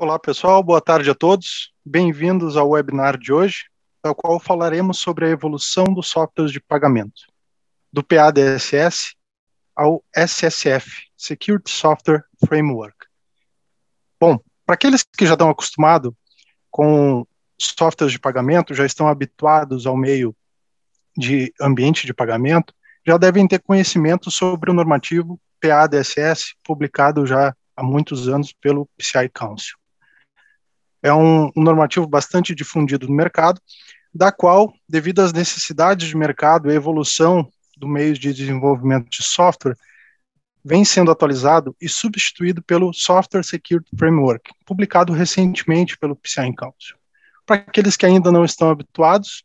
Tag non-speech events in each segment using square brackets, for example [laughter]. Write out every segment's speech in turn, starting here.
Olá, pessoal, boa tarde a todos. Bem-vindos ao webinar de hoje, no qual falaremos sobre a evolução dos softwares de pagamento, do PADSS ao SSF, Security Software Framework. Bom, para aqueles que já estão acostumados com softwares de pagamento, já estão habituados ao meio de ambiente de pagamento, já devem ter conhecimento sobre o normativo PADSS, publicado já há muitos anos pelo PCI Council. É um, um normativo bastante difundido no mercado, da qual, devido às necessidades de mercado e evolução do meio de desenvolvimento de software, vem sendo atualizado e substituído pelo Software Security Framework, publicado recentemente pelo PCI Council. Para aqueles que ainda não estão habituados,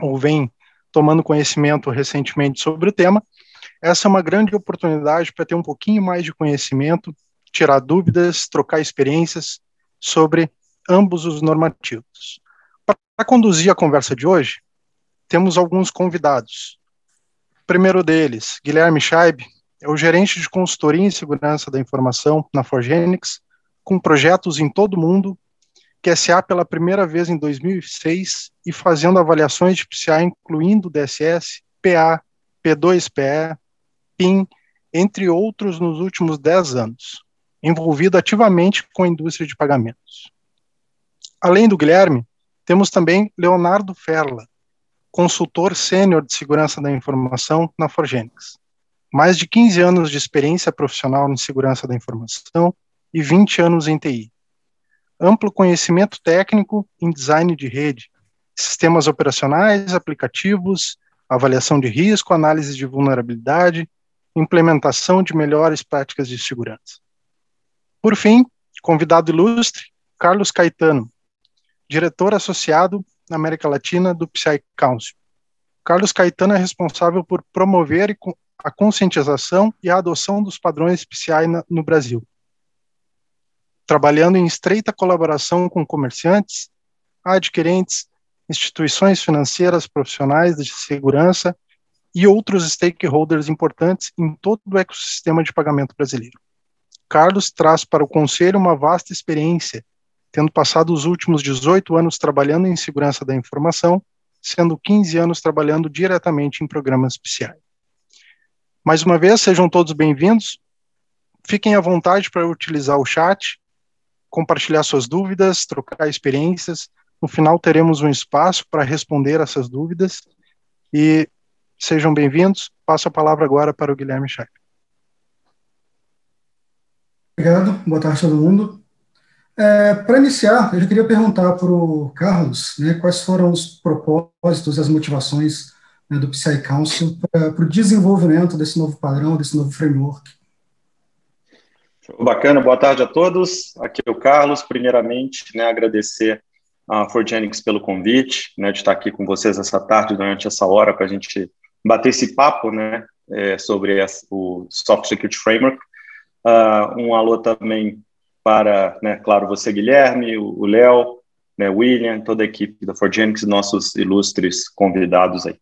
ou vêm tomando conhecimento recentemente sobre o tema, essa é uma grande oportunidade para ter um pouquinho mais de conhecimento, tirar dúvidas, trocar experiências sobre ambos os normativos. Para conduzir a conversa de hoje, temos alguns convidados. O primeiro deles, Guilherme Scheib, é o gerente de consultoria em segurança da informação na Forgenix, com projetos em todo o mundo, QSA pela primeira vez em 2006 e fazendo avaliações de PCA incluindo DSS, PA, P2PE, PIN, entre outros nos últimos 10 anos, envolvido ativamente com a indústria de pagamentos. Além do Guilherme, temos também Leonardo Ferla, consultor sênior de segurança da informação na Forgenix. Mais de 15 anos de experiência profissional em segurança da informação e 20 anos em TI. Amplo conhecimento técnico em design de rede, sistemas operacionais, aplicativos, avaliação de risco, análise de vulnerabilidade, implementação de melhores práticas de segurança. Por fim, convidado ilustre, Carlos Caetano, diretor associado na América Latina do PSI Council. Carlos Caetano é responsável por promover a conscientização e a adoção dos padrões PCI no Brasil, trabalhando em estreita colaboração com comerciantes, adquirentes, instituições financeiras, profissionais de segurança e outros stakeholders importantes em todo o ecossistema de pagamento brasileiro. Carlos traz para o Conselho uma vasta experiência tendo passado os últimos 18 anos trabalhando em segurança da informação, sendo 15 anos trabalhando diretamente em programas especiais. Mais uma vez, sejam todos bem-vindos. Fiquem à vontade para utilizar o chat, compartilhar suas dúvidas, trocar experiências. No final, teremos um espaço para responder essas dúvidas. E sejam bem-vindos. Passo a palavra agora para o Guilherme Scheib. Obrigado. Boa tarde todo mundo. É, para iniciar, eu queria perguntar para o Carlos né, quais foram os propósitos, as motivações né, do PCI Council para o desenvolvimento desse novo padrão, desse novo framework. Bacana, boa tarde a todos. Aqui é o Carlos. Primeiramente, né, agradecer a Forgenics pelo convite, né, de estar aqui com vocês essa tarde, durante essa hora, para a gente bater esse papo né, é, sobre o Software Security Framework. Uh, um alô também para, né, claro, você, Guilherme, o Léo, né, William, toda a equipe da Forgenics, nossos ilustres convidados aí.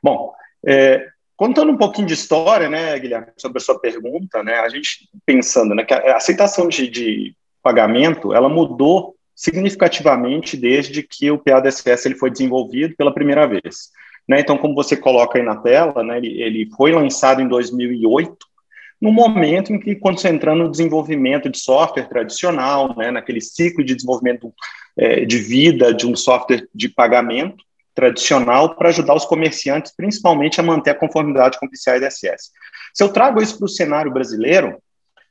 Bom, é, contando um pouquinho de história, né, Guilherme, sobre a sua pergunta, né, a gente pensando, né, que a aceitação de, de pagamento, ela mudou significativamente desde que o PADSS ele foi desenvolvido pela primeira vez. Né, então, como você coloca aí na tela, né, ele, ele foi lançado em 2008, no momento em que, quando você entra no desenvolvimento de software tradicional, né, naquele ciclo de desenvolvimento é, de vida de um software de pagamento tradicional para ajudar os comerciantes, principalmente, a manter a conformidade com o PCI DSS. Se eu trago isso para o cenário brasileiro,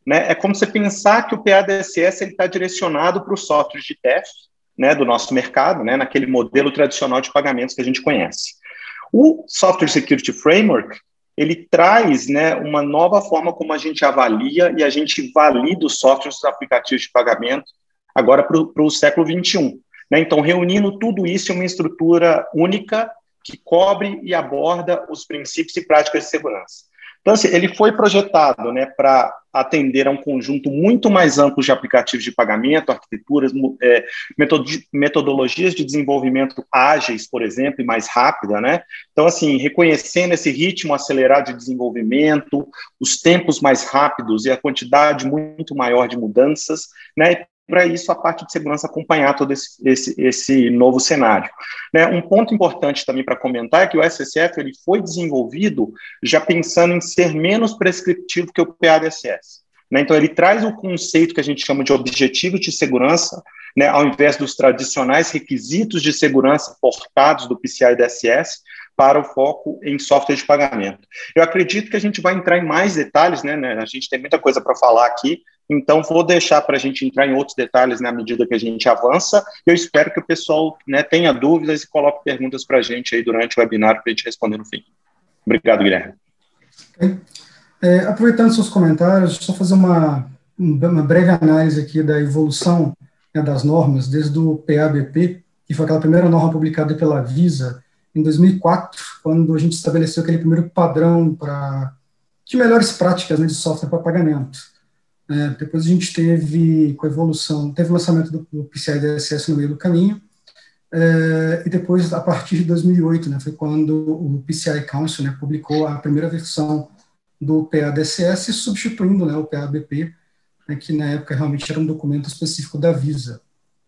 né, é como você pensar que o PADSS está direcionado para os softwares de teste né, do nosso mercado, né, naquele modelo tradicional de pagamentos que a gente conhece. O Software Security Framework ele traz né, uma nova forma como a gente avalia e a gente valida os softwares e aplicativos de pagamento agora para o século XXI. Né? Então, reunindo tudo isso em uma estrutura única que cobre e aborda os princípios e práticas de segurança. Então, assim, ele foi projetado né, para atender a um conjunto muito mais amplo de aplicativos de pagamento, arquiteturas, é, metodologias de desenvolvimento ágeis, por exemplo, e mais rápida, né? Então, assim, reconhecendo esse ritmo acelerado de desenvolvimento, os tempos mais rápidos e a quantidade muito maior de mudanças, né? Para isso a parte de segurança acompanhar todo esse, esse, esse novo cenário. Né? Um ponto importante também para comentar é que o SSF ele foi desenvolvido já pensando em ser menos prescritivo que o PADSS. Né? Então, ele traz o conceito que a gente chama de objetivos de segurança, né, ao invés dos tradicionais requisitos de segurança portados do PCI DSS, para o foco em software de pagamento. Eu acredito que a gente vai entrar em mais detalhes, né? né a gente tem muita coisa para falar aqui, então vou deixar para a gente entrar em outros detalhes na medida que a gente avança. Eu espero que o pessoal né, tenha dúvidas e coloque perguntas para a gente aí durante o webinar para a gente responder no fim. Obrigado, Guilherme. Okay. É, aproveitando seus comentários, só fazer uma, uma breve análise aqui da evolução né, das normas, desde o PABP, que foi aquela primeira norma publicada pela Visa em 2004, quando a gente estabeleceu aquele primeiro padrão para de melhores práticas né, de software para pagamento. É, depois a gente teve, com a evolução, teve o lançamento do, do PCI DSS no meio do caminho, é, e depois, a partir de 2008, né, foi quando o PCI Council né, publicou a primeira versão do PADSS, substituindo né, o PABP, né, que na época realmente era um documento específico da Visa.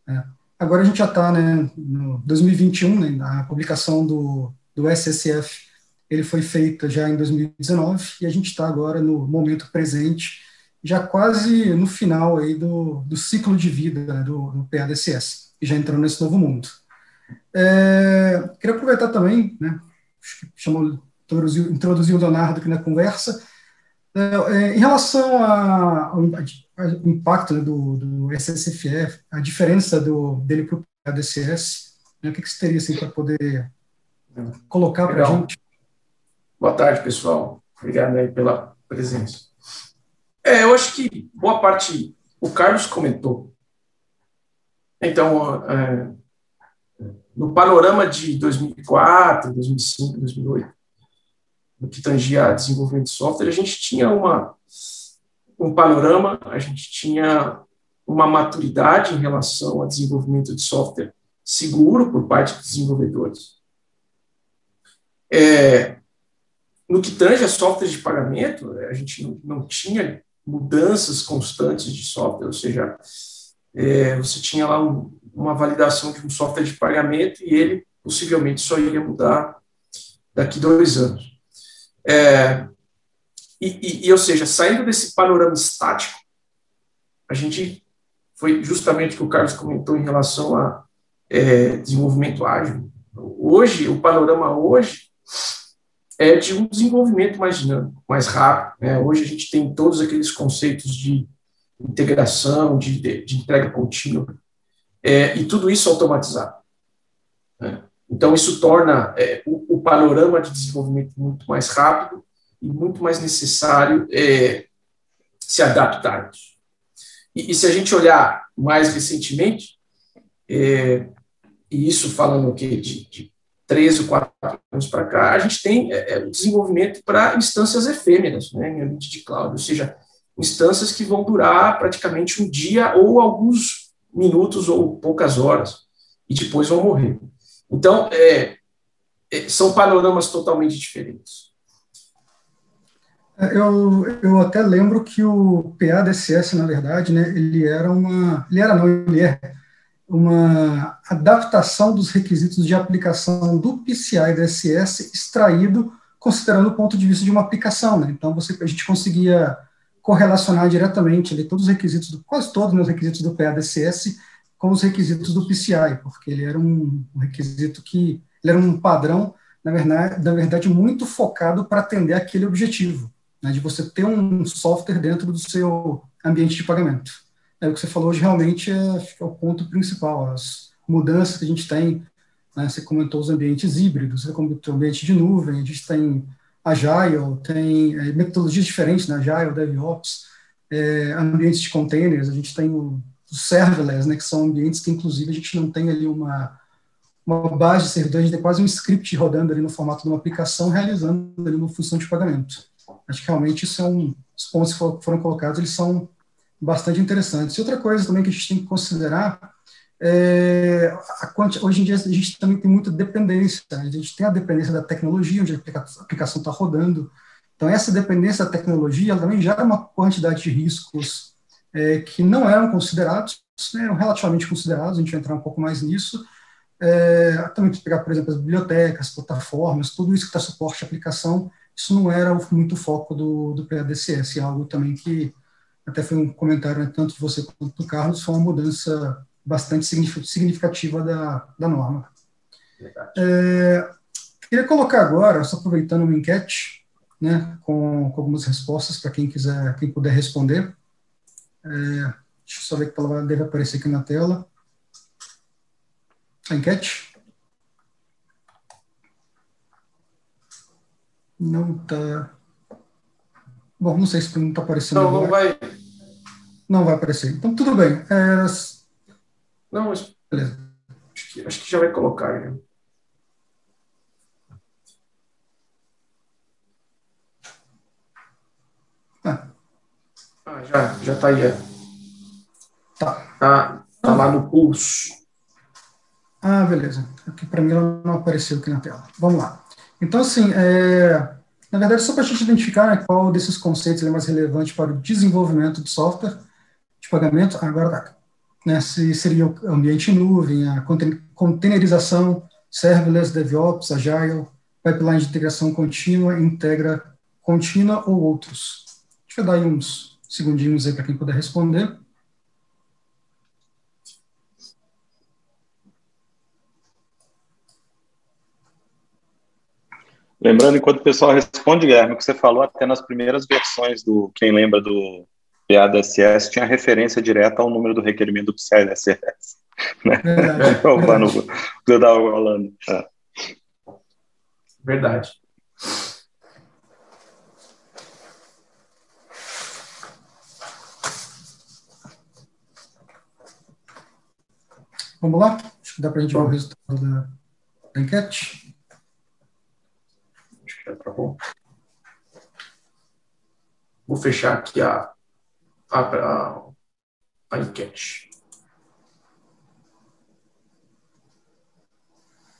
Né. Agora a gente já está né, no 2021, né, a publicação do, do SSF, ele foi feita já em 2019, e a gente está agora no momento presente, já quase no final aí do, do ciclo de vida né, do, do PADSS, e já entrando nesse novo mundo. É, queria aproveitar também, né, chamou, introduziu, introduziu o Leonardo aqui na conversa, é, é, em relação a, ao, impacto né, do, do SSFF, a diferença do, dele para o ADCS, né, o que, que você teria assim, para poder colocar para a gente? Boa tarde, pessoal. Obrigado aí pela presença. É, eu acho que boa parte, o Carlos comentou. Então, é, no panorama de 2004, 2005, 2008, no que tangia a desenvolvimento de software, a gente tinha uma, um panorama, a gente tinha uma maturidade em relação ao desenvolvimento de software seguro por parte dos desenvolvedores. É, no que tange a software de pagamento, a gente não, não tinha mudanças constantes de software, ou seja, é, você tinha lá um, uma validação de um software de pagamento e ele possivelmente só iria mudar daqui dois anos. É, e, e, ou seja, saindo desse panorama estático, a gente foi justamente o que o Carlos comentou em relação a é, desenvolvimento ágil. Hoje, o panorama hoje é de um desenvolvimento mais dinâmico, mais rápido. Né? Hoje a gente tem todos aqueles conceitos de integração, de, de, de entrega contínua, é, e tudo isso automatizado. Né? Então, isso torna é, o, o, panorama de desenvolvimento muito mais rápido e muito mais necessário é, se adaptar. E, e, se a gente olhar mais recentemente, é, e isso falando aqui de, de 13 ou 4 anos para cá, a gente tem é, é, desenvolvimento para instâncias efêmeras, né, em ambiente de cloud, ou seja, instâncias que vão durar praticamente um dia ou alguns minutos ou poucas horas, e depois vão morrer. Então, é, é, são panoramas totalmente diferentes. É, eu, eu até lembro que o PADSS, na verdade, né, ele era uma, ele era não, ele é uma adaptação dos requisitos de aplicação do PCI DSS extraído considerando o ponto de vista de uma aplicação, né? Então você a gente conseguia correlacionar diretamente ali todos os requisitos, do, quase todos né, os requisitos do PADSS com os requisitos do PCI, porque ele era um, um requisito que ele era um padrão, na verdade, na verdade muito focado para atender aquele objetivo, né, de você ter um software dentro do seu ambiente de pagamento. É o que você falou hoje realmente é, é o ponto principal, as mudanças que a gente tem, né, você comentou os ambientes híbridos, você comentou o ambiente de nuvem, a gente tem Agile, tem é, metodologias diferentes, né, Agile, DevOps, é, ambientes de containers, a gente tem o serverless, né, que são ambientes que, inclusive, a gente não tem ali uma, uma base de servidores, a gente tem quase um script rodando ali no formato de uma aplicação, realizando ali uma função de pagamento. Acho que realmente isso é um, os pontos que foram colocados, eles são bastante interessantes. E outra coisa também que a gente tem que considerar é, hoje em dia a gente também tem muita dependência, né? a gente tem a dependência da tecnologia, onde a aplicação está rodando, então essa dependência da tecnologia também gera uma quantidade de riscos é, que não eram considerados, né, eram relativamente considerados, a gente vai entrar um pouco mais nisso. É, também pegar, por exemplo, as bibliotecas, plataformas, tudo isso que está suporte à aplicação, isso não era muito foco do, do PADCS, é algo também que até foi um comentário né, tanto de você quanto do Carlos, foi uma mudança bastante significativa da, da norma. É, queria colocar agora, só aproveitando uma enquete, né, com, com algumas respostas para quem quiser, quem puder responder. É, deixa eu só ver que ela deve aparecer aqui na tela. A enquete. Não está. Bom, não sei se não está aparecendo. Não, agora. não vai. Não vai aparecer. Então, tudo bem. É... Não, mas. Beleza. Acho que, acho que já vai colocar. Né? Ah. ah, já, já está aí. É. Tá. Tá, tá lá no pulso. Ah, beleza. Aqui para mim ela não apareceu aqui na tela. Vamos lá. Então, assim, é, na verdade, só para a gente identificar né, qual desses conceitos é mais relevante para o desenvolvimento de software de pagamento, agora tá. Né, se seria o ambiente em nuvem, a containerização, serverless, DevOps, Agile, pipeline de integração contínua, integra contínua ou outros. Deixa eu dar aí uns segundinhos aí para quem puder responder. Lembrando, enquanto o pessoal responde, Guilherme, o que você falou até nas primeiras versões do, quem lembra do PADSS, tinha referência direta ao número do requerimento do PCI-DSS. Né? [laughs] É. Verdade. Vamos lá? Acho que dá para a gente ver o resultado da, da enquete. Tá bom? Vou fechar aqui a, a, a, a enquete.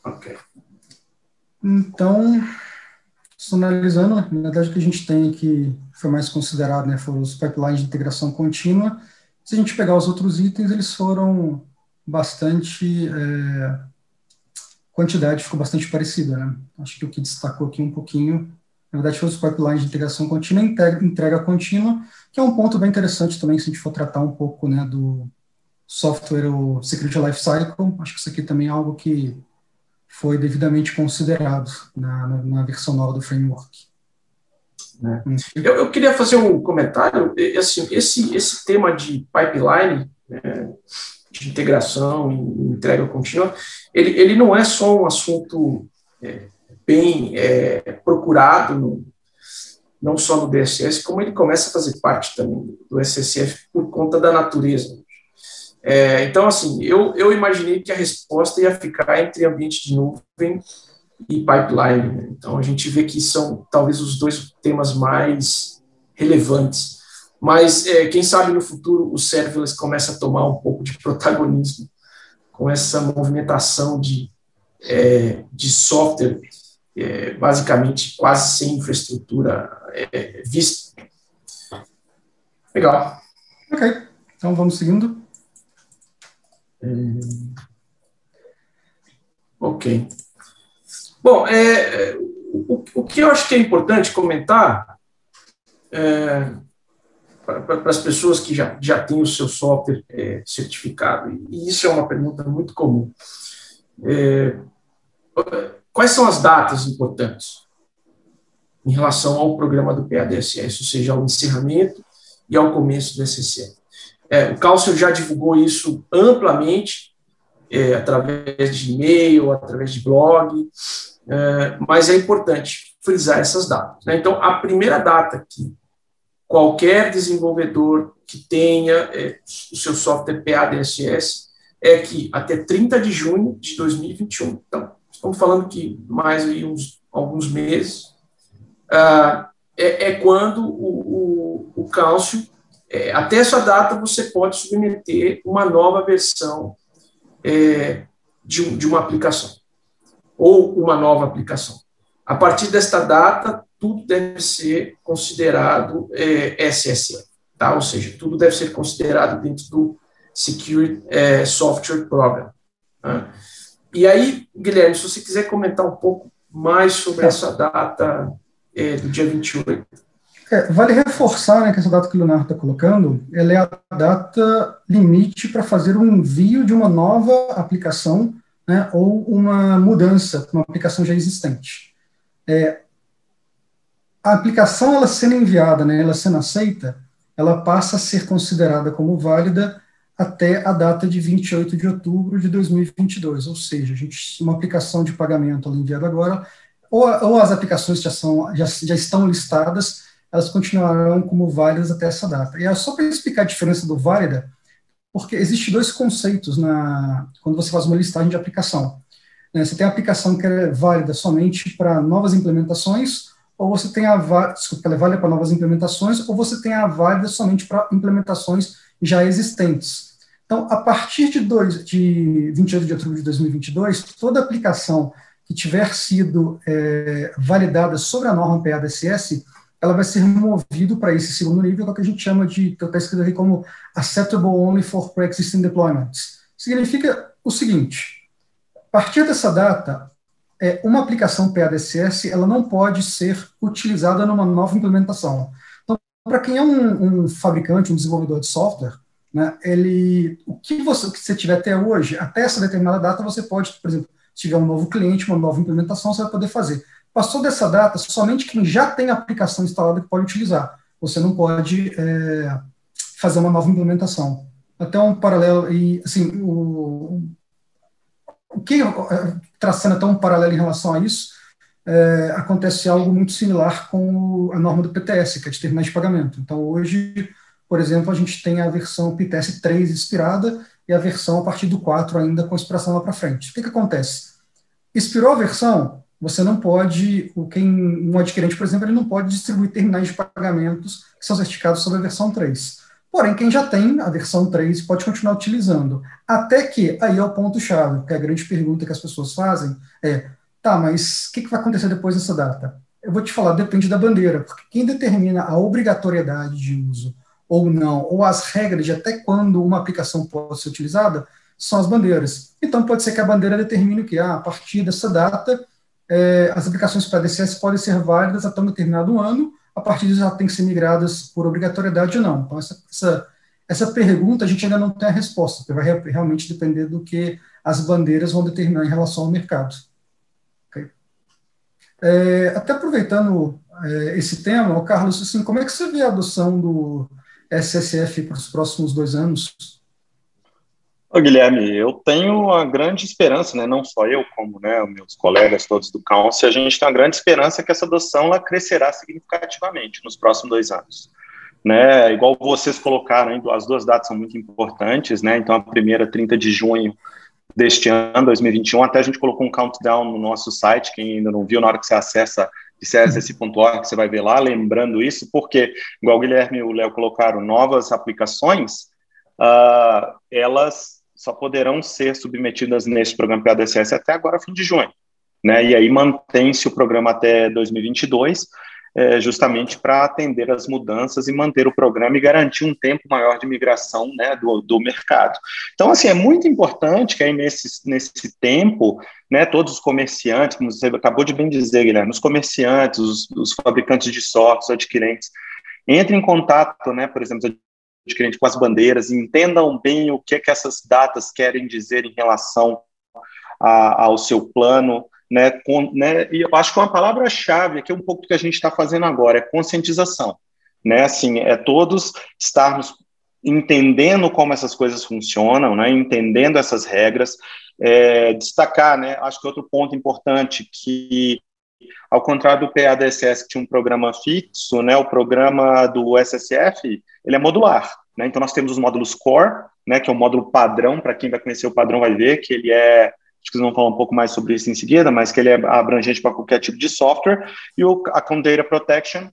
Ok. Então, analisando, na verdade, o que a gente tem que foi mais considerado, né, foram os pipelines de integração contínua. Se a gente pegar os outros itens, eles foram bastante é, quantidade ficou bastante parecida, né? Acho que o que destacou aqui um pouquinho, na verdade, foi os pipelines de integração contínua e entrega, entrega contínua, que é um ponto bem interessante também, se a gente for tratar um pouco, né, do software, o Security Lifecycle, acho que isso aqui também é algo que foi devidamente considerado na, na, na versão nova do framework. É. Eu, eu, queria fazer um comentário, assim, esse, esse tema de pipeline, né, de integração e entrega contínua, ele, ele não é só um assunto é, bem é, procurado, no, não só no DSS, como ele começa a fazer parte também do SSF por conta da natureza. É, então, assim, eu, eu imaginei que a resposta ia ficar entre ambiente de nuvem e pipeline. Né? Então, a gente vê que são talvez os dois temas mais relevantes mas é, quem sabe no futuro o serverless começa a tomar um pouco de protagonismo com essa movimentação de, é, de software, é, basicamente quase sem infraestrutura é, vista. Legal. Ok, então vamos seguindo. É, ok. Bom, é, o, o que eu acho que é importante comentar para as pessoas que já, já têm o seu software é, certificado? E isso é uma pergunta muito comum. É, quais são as datas importantes em relação ao programa do PADSS, ou seja, ao encerramento e ao começo do SCC? É, o Cálcio já divulgou isso amplamente, é, através de e-mail, através de blog, é, mas é importante frisar essas datas. Né? Então, a primeira data que qualquer desenvolvedor que tenha é, o seu software PADSS é que até 30 de junho de 2021, então, estamos falando que mais aí uns alguns meses, ah, é, é, quando o, o, o cálcio, é, até essa data você pode submeter uma nova versão é, de, de uma aplicação, ou uma nova aplicação. A partir desta data, tudo deve ser considerado é, SSL, tá? ou seja, tudo deve ser considerado dentro do Security é, Software Program. Né? E aí, Guilherme, se você quiser comentar um pouco mais sobre essa data é, do dia 28. É, vale reforçar né, que essa data que o Leonardo está colocando, ela é a data limite para fazer um envio de uma nova aplicação né, ou uma mudança para uma aplicação já existente. É, a aplicação ela sendo enviada, né, ela sendo aceita, ela passa a ser considerada como válida até a data de 28 de outubro de 2022, ou seja, a gente, uma aplicação de pagamento enviada agora, ou, ou as aplicações já, são, já, já estão listadas, elas continuarão como válidas até essa data. E é só para explicar a diferença do válida, porque existem dois conceitos na, quando você faz uma listagem de aplicação. Né, você tem a aplicação que é válida somente para novas implementações, ou você tem a desculpa, ela é válida para novas implementações, ou você tem a válida somente para implementações já existentes. Então, a partir de, dois, de 28 de outubro de 2022, toda aplicação que tiver sido é, validada sobre a norma PADSS, ela vai ser movido para esse segundo nível, que a gente chama de, está escrito aqui como Acceptable Only for Pre-Existing Deployments. Significa o seguinte, a partir dessa data, é, uma aplicação PADSS, ela não pode ser utilizada numa nova implementação. Então, para quem é um, um, fabricante, um desenvolvedor de software, né, ele, o que você, que você tiver até hoje, até essa determinada data, você pode, por exemplo, se tiver um novo cliente, uma nova implementação, você vai poder fazer. Passou dessa data, somente quem já tem a aplicação instalada que pode utilizar. Você não pode é, fazer uma nova implementação. Até um paralelo, e assim, o, o que, traçando até um paralelo em relação a isso, é, acontece algo muito similar com a norma do PTS, que é de terminais de pagamento. Então, hoje, por exemplo, a gente tem a versão PTS 3 expirada e a versão a partir do 4 ainda com expiração lá para frente. O que, que acontece? Expirou a versão, você não pode, quem, um adquirente, por exemplo, ele não pode distribuir terminais de pagamentos que são certificados sobre a versão 3. Porém, quem já tem a versão 3 pode continuar utilizando. Até que, aí é o ponto-chave, que é a grande pergunta que as pessoas fazem é, tá, mas o que, que vai acontecer depois dessa data? Eu vou te falar, depende da bandeira, porque quem determina a obrigatoriedade de uso ou não, ou as regras de até quando uma aplicação pode ser utilizada, são as bandeiras. Então, pode ser que a bandeira determine que, ah, a partir dessa data, é, as aplicações para DCS podem ser válidas até um determinado ano, a partir disso já tem que ser migradas por obrigatoriedade ou não. Então, essa, essa, essa pergunta a gente ainda não tem a resposta, porque vai realmente depender do que as bandeiras vão determinar em relação ao mercado. Okay? É, até aproveitando é, esse tema, Carlos, assim, como é que você vê a adoção do SSF para os próximos dois anos? Ô, Guilherme, eu tenho uma grande esperança, né, não só eu, como né, meus colegas todos do Council, a gente tem uma grande esperança que essa adoção ela crescerá significativamente nos próximos dois anos. Né, igual vocês colocaram, hein, as duas datas são muito importantes, né, então a primeira, 30 de junho deste ano, 2021, até a gente colocou um countdown no nosso site, quem ainda não viu, na hora que você acessa css.org, você vai ver lá, lembrando isso, porque, igual o Guilherme e o Léo colocaram, novas aplicações, uh, elas só poderão ser submetidas nesse programa PADSS até agora, fim de junho. Né? E aí mantém-se o programa até 2022, é, justamente para atender as mudanças e manter o programa e garantir um tempo maior de migração né, do, do mercado. Então, assim, é muito importante que aí nesse, nesse tempo, né, todos os comerciantes, como você acabou de bem dizer, Guilherme, os comerciantes, os, os fabricantes de software, os adquirentes, entrem em contato, né, por exemplo, adquirente com as bandeiras, entendam bem o que, é que essas datas querem dizer em relação a, ao seu plano, né, com, né, e eu acho que uma palavra-chave aqui é um pouco do que a gente está fazendo agora, é conscientização, né, assim, é todos estarmos entendendo como essas coisas funcionam, né, entendendo essas regras, é, destacar, né, acho que outro ponto importante que ao contrário do PADSS, que tinha um programa fixo, né, o programa do SSF, ele é modular. Né? Então, nós temos os módulos core, né, que é o módulo padrão, para quem vai conhecer o padrão vai ver que ele é, acho que vocês vão falar um pouco mais sobre isso em seguida, mas que ele é abrangente para qualquer tipo de software, e o Account Data Protection,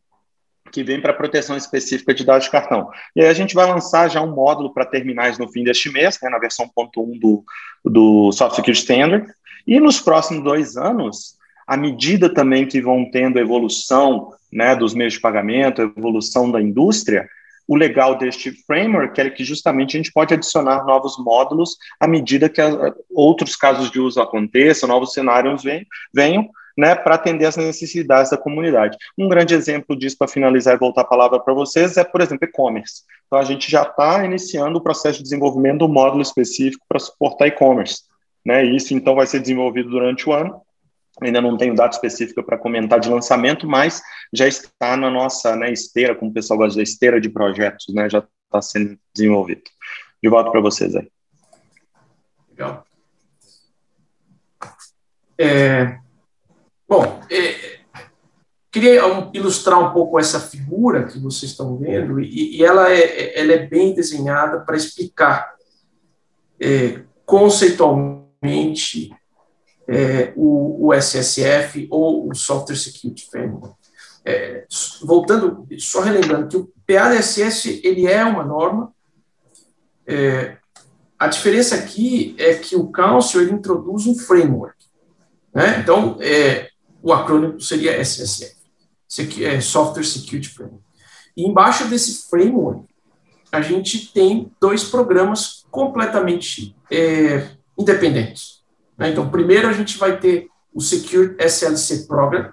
que vem para proteção específica de dados de cartão. E aí a gente vai lançar já um módulo para terminais no fim deste mês, né, na versão 1 do, do Soft Security Standard, e nos próximos dois anos, à medida também que vão tendo evolução né, dos meios de pagamento, evolução da indústria, o legal deste framework é que justamente a gente pode adicionar novos módulos à medida que a, outros casos de uso aconteçam, novos cenários venham, venham né, para atender as necessidades da comunidade. Um grande exemplo disso, para finalizar e voltar a palavra para vocês, é, por exemplo, e-commerce. Então, a gente já está iniciando o processo de desenvolvimento do módulo específico para suportar e-commerce. Né, isso, então, vai ser desenvolvido durante o ano. Ainda não tenho data específica para comentar de lançamento, mas já está na nossa né, esteira, como o pessoal gosta da esteira de projetos, né, já está sendo desenvolvido. De volta para vocês aí. Legal. É, Bom, é, queria ilustrar um pouco essa figura que vocês estão vendo, e, e ela, é, ela é bem desenhada para explicar é, conceitualmente é, o, o, SSF ou o Software Security Framework. É, voltando, só relembrando que o PADSS ele é uma norma. É, a diferença aqui é que o Council ele introduz um framework. Né? Então, é, o acrônimo seria SSF, é Software Security Framework. E embaixo desse framework, a gente tem dois programas completamente é, independentes. Né? Então, primeiro a gente vai ter o Secure SLC Program,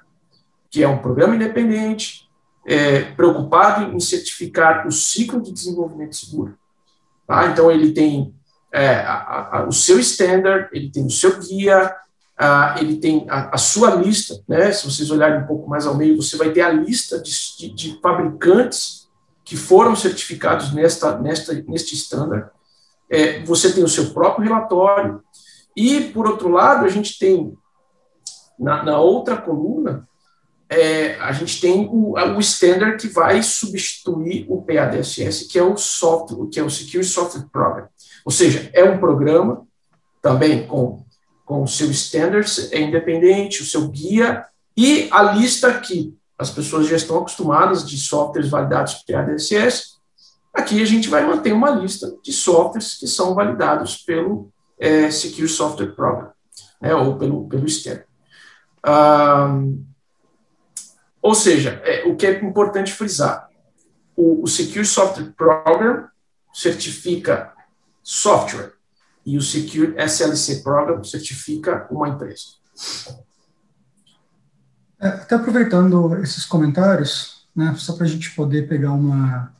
que é um programa independente, é, preocupado em certificar o ciclo de desenvolvimento seguro. Tá? Então, ele tem é, a, a, o seu standard, ele tem o seu guia, ah, ele tem a, a, sua lista, né? Se vocês olharem um pouco mais ao meio, você vai ter a lista de, de, de fabricantes que foram certificados nesta, nesta, neste standard. É, você tem o seu próprio relatório. E, por outro lado, a gente tem, na, na outra coluna, é, a gente tem o, o standard que vai substituir o PADSS, que é o software, que é o Secure Software Program. Ou seja, é um programa também com com o seu standards é independente, o seu guia e a lista que as pessoas já estão acostumadas de softwares validados pela ADSS. Aqui a gente vai manter uma lista de softwares que são validados pelo é, Secure Software Program, né, ou pelo, pelo standard. Um, ou seja, é, o que é importante frisar, o, o Secure Software Program certifica software, e o Secure SLC Program certifica uma empresa. É, até aproveitando esses comentários, né, só para a gente poder pegar uma,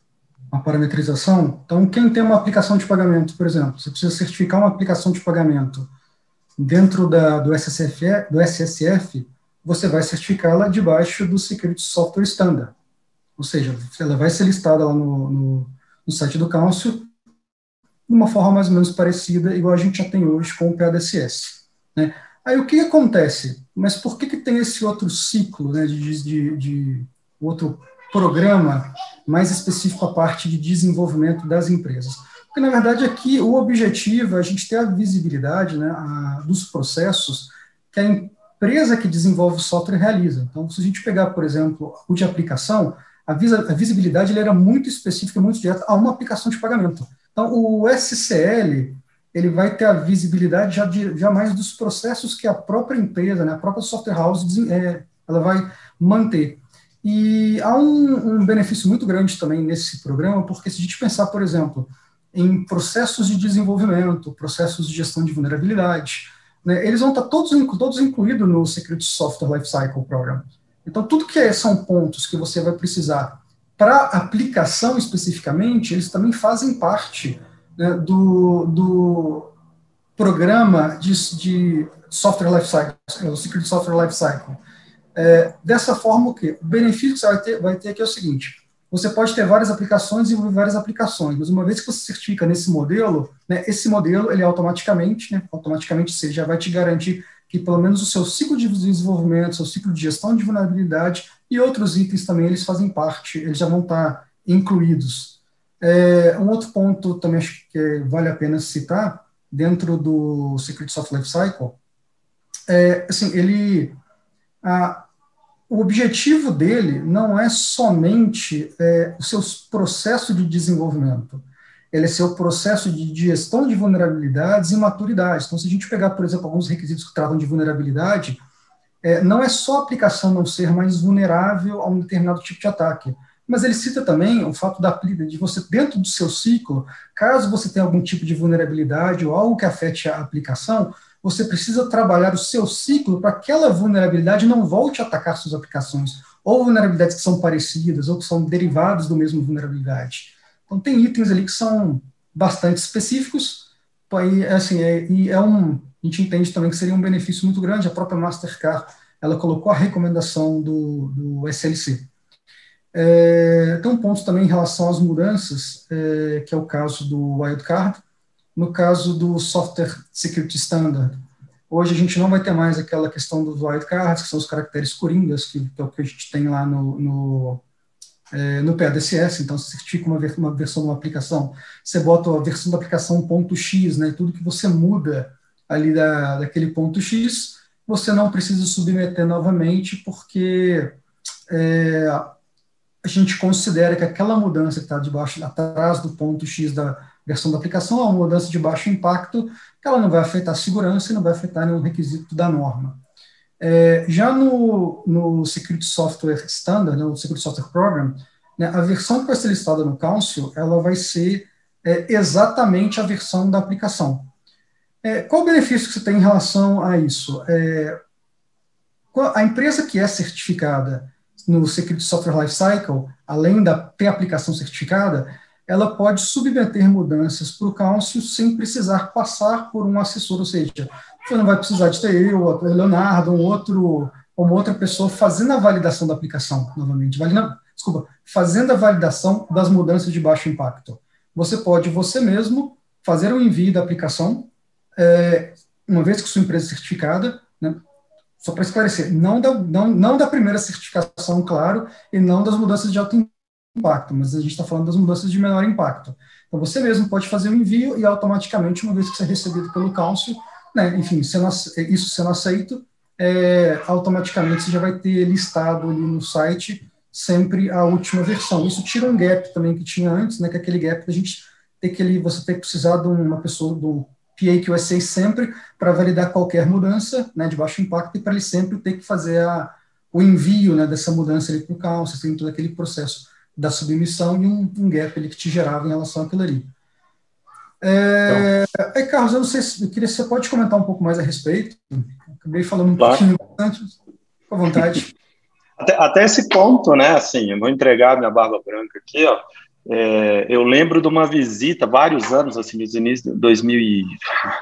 uma parametrização. Então, quem tem uma aplicação de pagamento, por exemplo, você precisa certificar uma aplicação de pagamento dentro da, do, SSF, do SSF, você vai certificá-la debaixo do Security Software Standard. Ou seja, ela vai ser listada lá no, no, no site do Council de uma forma mais ou menos parecida, igual a gente já tem hoje com o PADSS. Né? Aí o que acontece? Mas por que, que tem esse outro ciclo né, de, de, de outro programa mais específico à parte de desenvolvimento das empresas? Porque, na verdade, aqui o objetivo é a gente ter a visibilidade né, a, dos processos que a empresa que desenvolve o software realiza. Então, se a gente pegar, por exemplo, o de aplicação, a, visa, a visibilidade era muito específica, muito direta a uma aplicação de pagamento. Então, o SCL ele vai ter a visibilidade já, de, já mais dos processos que a própria empresa, né, a própria software house, é, ela vai manter. E há um, um, benefício muito grande também nesse programa, porque se a gente pensar, por exemplo, em processos de desenvolvimento, processos de gestão de vulnerabilidade, né, eles vão estar todos, todos incluídos no Security Software Lifecycle Program. Então, tudo que é, são pontos que você vai precisar para aplicação especificamente, eles também fazem parte né, do, do programa de, de software lifecycle, o Secret Software Lifecycle. É, dessa forma, o que? O benefício que você vai ter, vai ter aqui é o seguinte, você pode ter várias aplicações e várias aplicações, mas uma vez que você certifica nesse modelo, né, esse modelo, ele automaticamente, né, automaticamente você já vai te garantir que pelo menos o seu ciclo de desenvolvimento, seu ciclo de gestão de vulnerabilidade e outros itens também, eles fazem parte, eles já vão estar incluídos. É, um outro ponto também acho que vale a pena citar, dentro do Secret Software Lifecycle, é, assim, ele, a, o objetivo dele não é somente é, os seus processos de desenvolvimento, ele é seu processo de gestão de vulnerabilidades e maturidade. Então, se a gente pegar, por exemplo, alguns requisitos que tratam de vulnerabilidade, é, não é só a aplicação não ser mais vulnerável a um determinado tipo de ataque, mas ele cita também o fato da, de você, dentro do seu ciclo, caso você tenha algum tipo de vulnerabilidade ou algo que afete a aplicação, você precisa trabalhar o seu ciclo para que aquela vulnerabilidade não volte a atacar suas aplicações, ou vulnerabilidades que são parecidas, ou que são derivados do mesmo vulnerabilidade. Então, tem itens ali que são bastante específicos, e, assim, é, e é um, a gente entende também que seria um benefício muito grande, a própria Mastercard, ela colocou a recomendação do, do SLC. É, tem um ponto também em relação às mudanças, é, que é o caso do wildcard, no caso do Software Security Standard. Hoje a gente não vai ter mais aquela questão dos wildcards, que são os caracteres coringas, que, é o que a gente tem lá no, no, é, no PADCS, então você certifica uma, uma versão de uma aplicação, você bota a versão da aplicação ponto .x, né, tudo que você muda ali da, daquele ponto X, você não precisa submeter novamente, porque é, a gente considera que aquela mudança que está debaixo, atrás do ponto X da versão da aplicação é uma mudança de baixo impacto, que ela não vai afetar a segurança e não vai afetar nenhum requisito da norma. É, já no, no Security Software Standard, né, no Security Software Program, né, a versão que vai ser listada no Council, ela vai ser é, exatamente a versão da aplicação. É, qual o benefício que você tem em relação a isso? É, a empresa que é certificada no Security Software Lifecycle, além da pré-aplicação certificada, ela pode submeter mudanças para o Council sem precisar passar por um assessor, ou seja, você não vai precisar de ter eu, o Leonardo, um outro, uma outra pessoa fazendo a validação da aplicação, novamente, valida, desculpa, fazendo a validação das mudanças de baixo impacto. Você pode, você mesmo, fazer o envio da aplicação, é, uma vez que sua empresa é certificada, né, só para esclarecer, não da, não, não da primeira certificação, claro, e não das mudanças de alto impacto, mas a gente está falando das mudanças de menor impacto. Então, você mesmo pode fazer o envio e automaticamente, uma vez que você é recebido pelo council, né, enfim, sendo, isso sendo aceito, é, automaticamente você já vai ter listado ali no site sempre a última versão. Isso tira um gap também que tinha antes, né, que é aquele gap da gente ter que você ter que precisar de uma pessoa do PAQSA sempre para validar qualquer mudança né, de baixo impacto e para ele sempre ter que fazer a, o envio né, dessa mudança para o você tem todo aquele processo da submissão e um, um gap ali que te gerava em relação àquilo ali. É, então, aí, Carlos, eu não sei se eu queria, você pode comentar um pouco mais a respeito. Acabei falando um claro. pouquinho bastante, com à vontade. [laughs] Até, até, esse ponto, né? Assim, eu vou entregar minha barba branca aqui, ó. É, eu lembro de uma visita, vários anos, assim, nos inícios de 2000 e,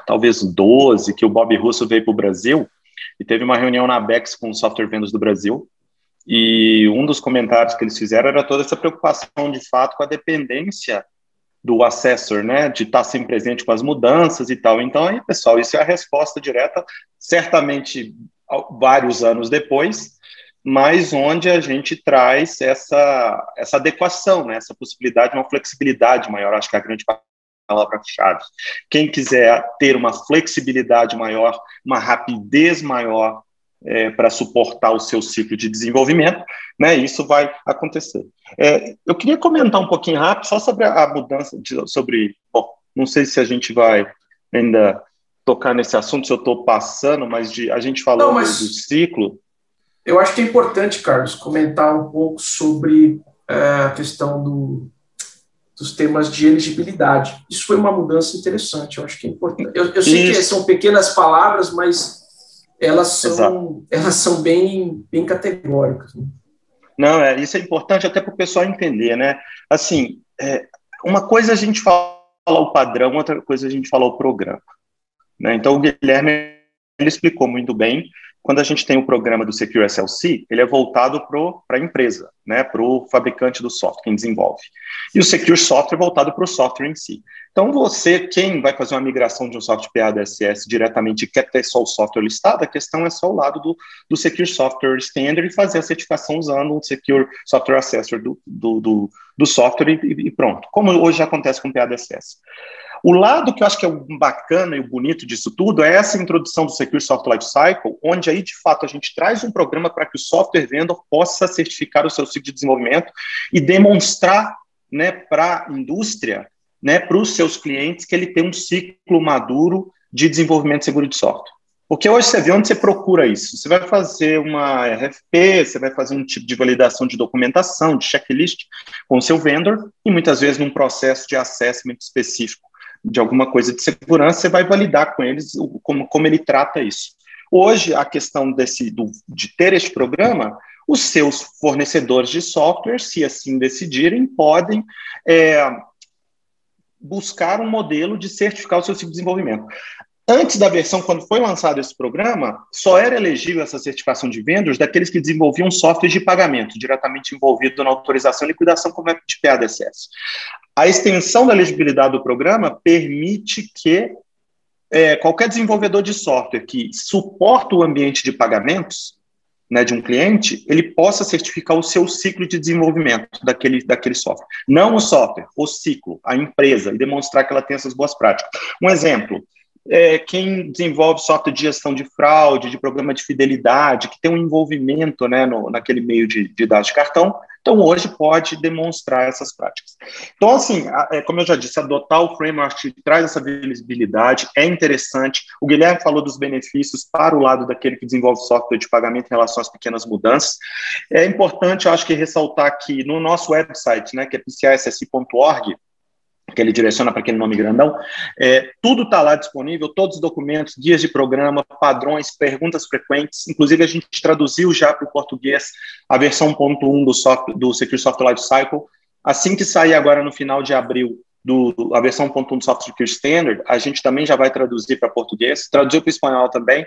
talvez 12, que o Bob Russo veio para o Brasil e teve uma reunião na Bex com o Software Vendas do Brasil. E um dos comentários que eles fizeram era toda essa preocupação, de fato, com a dependência do assessor, né, de estar sempre presente com as mudanças e tal. Então, aí, pessoal, isso é a resposta direta, certamente vários anos depois, mas onde a gente traz essa, essa adequação, né, essa possibilidade, uma flexibilidade maior, acho que é a grande palavra-chave. Quem quiser ter uma flexibilidade maior, uma rapidez maior é, para suportar o seu ciclo de desenvolvimento, né, isso vai acontecer. É, eu queria comentar um pouquinho rápido só sobre a, mudança, de, sobre, bom, não sei se a gente vai ainda tocar nesse assunto, se eu estou passando, mas de, a gente falou não, mas... do ciclo, eu acho que é importante, Carlos, comentar um pouco sobre é, a questão do, dos temas de elegibilidade. Isso foi uma mudança interessante, eu acho que é importante. Eu, eu sei que são pequenas palavras, mas elas são, elas são bem, bem categóricas. Né? Não, é, isso é importante até para o pessoal entender, né? Assim, é, uma coisa a gente fala o padrão, outra coisa a gente fala o programa. Né? Então, o Guilherme ele explicou muito bem quando a gente tem o programa do Secure SLC, ele é voltado para a empresa, né, para o fabricante do software, quem desenvolve. E o Secure Software é voltado para o software em si. Então, você, quem vai fazer uma migração de um software PADSS diretamente e quer ter só o software listado, a questão é só o lado do, do Secure Software Standard e fazer a certificação usando o Secure Software Assessor do, do, do, do software e, e pronto. Como hoje acontece com o PADSS. O lado que eu acho que é o bacana e o bonito disso tudo é essa introdução do Secure Software Lifecycle, onde aí, de fato, a gente traz um programa para que o software vendor possa certificar o seu ciclo de desenvolvimento e demonstrar né, para a indústria, né, para os seus clientes, que ele tem um ciclo maduro de desenvolvimento seguro de software. Porque hoje você vê onde você procura isso. Você vai fazer uma RFP, você vai fazer um tipo de validação de documentação, de checklist com o seu vendor, e muitas vezes num processo de assessment específico de alguma coisa de segurança, você vai validar com eles como, como ele trata isso. Hoje, a questão desse, do, de ter este programa, os seus fornecedores de software, se assim decidirem, podem é, buscar um modelo de certificar o seu desenvolvimento. Antes da versão, quando foi lançado esse programa, só era elegível essa certificação de vendors daqueles que desenvolviam software de pagamento, diretamente envolvido na autorização e liquidação como é de PADSS. A extensão da elegibilidade do programa permite que é, qualquer desenvolvedor de software que suporta o ambiente de pagamentos né, de um cliente, ele possa certificar o seu ciclo de desenvolvimento daquele, daquele software. Não o software, o ciclo, a empresa, e demonstrar que ela tem essas boas práticas. Um exemplo, é, quem desenvolve software de gestão de fraude, de programa de fidelidade, que tem um envolvimento né, no, naquele meio de, de dados de cartão, então hoje pode demonstrar essas práticas. Então, assim, é, como eu já disse, adotar o framework traz essa visibilidade, é interessante. O Guilherme falou dos benefícios para o lado daquele que desenvolve software de pagamento em relação às pequenas mudanças. É importante, eu acho que ressaltar que no nosso website, né, que é pcissi.org, que ele direciona para aquele nome grandão, é, tudo está lá disponível, todos os documentos, guias de programa, padrões, perguntas frequentes, inclusive a gente traduziu já para o português a versão 1.1 do, software, do Secure Software Lifecycle, assim que sair agora no final de abril do, a versão 1.1 do Software Secure Standard, a gente também já vai traduzir para português, traduziu para espanhol também,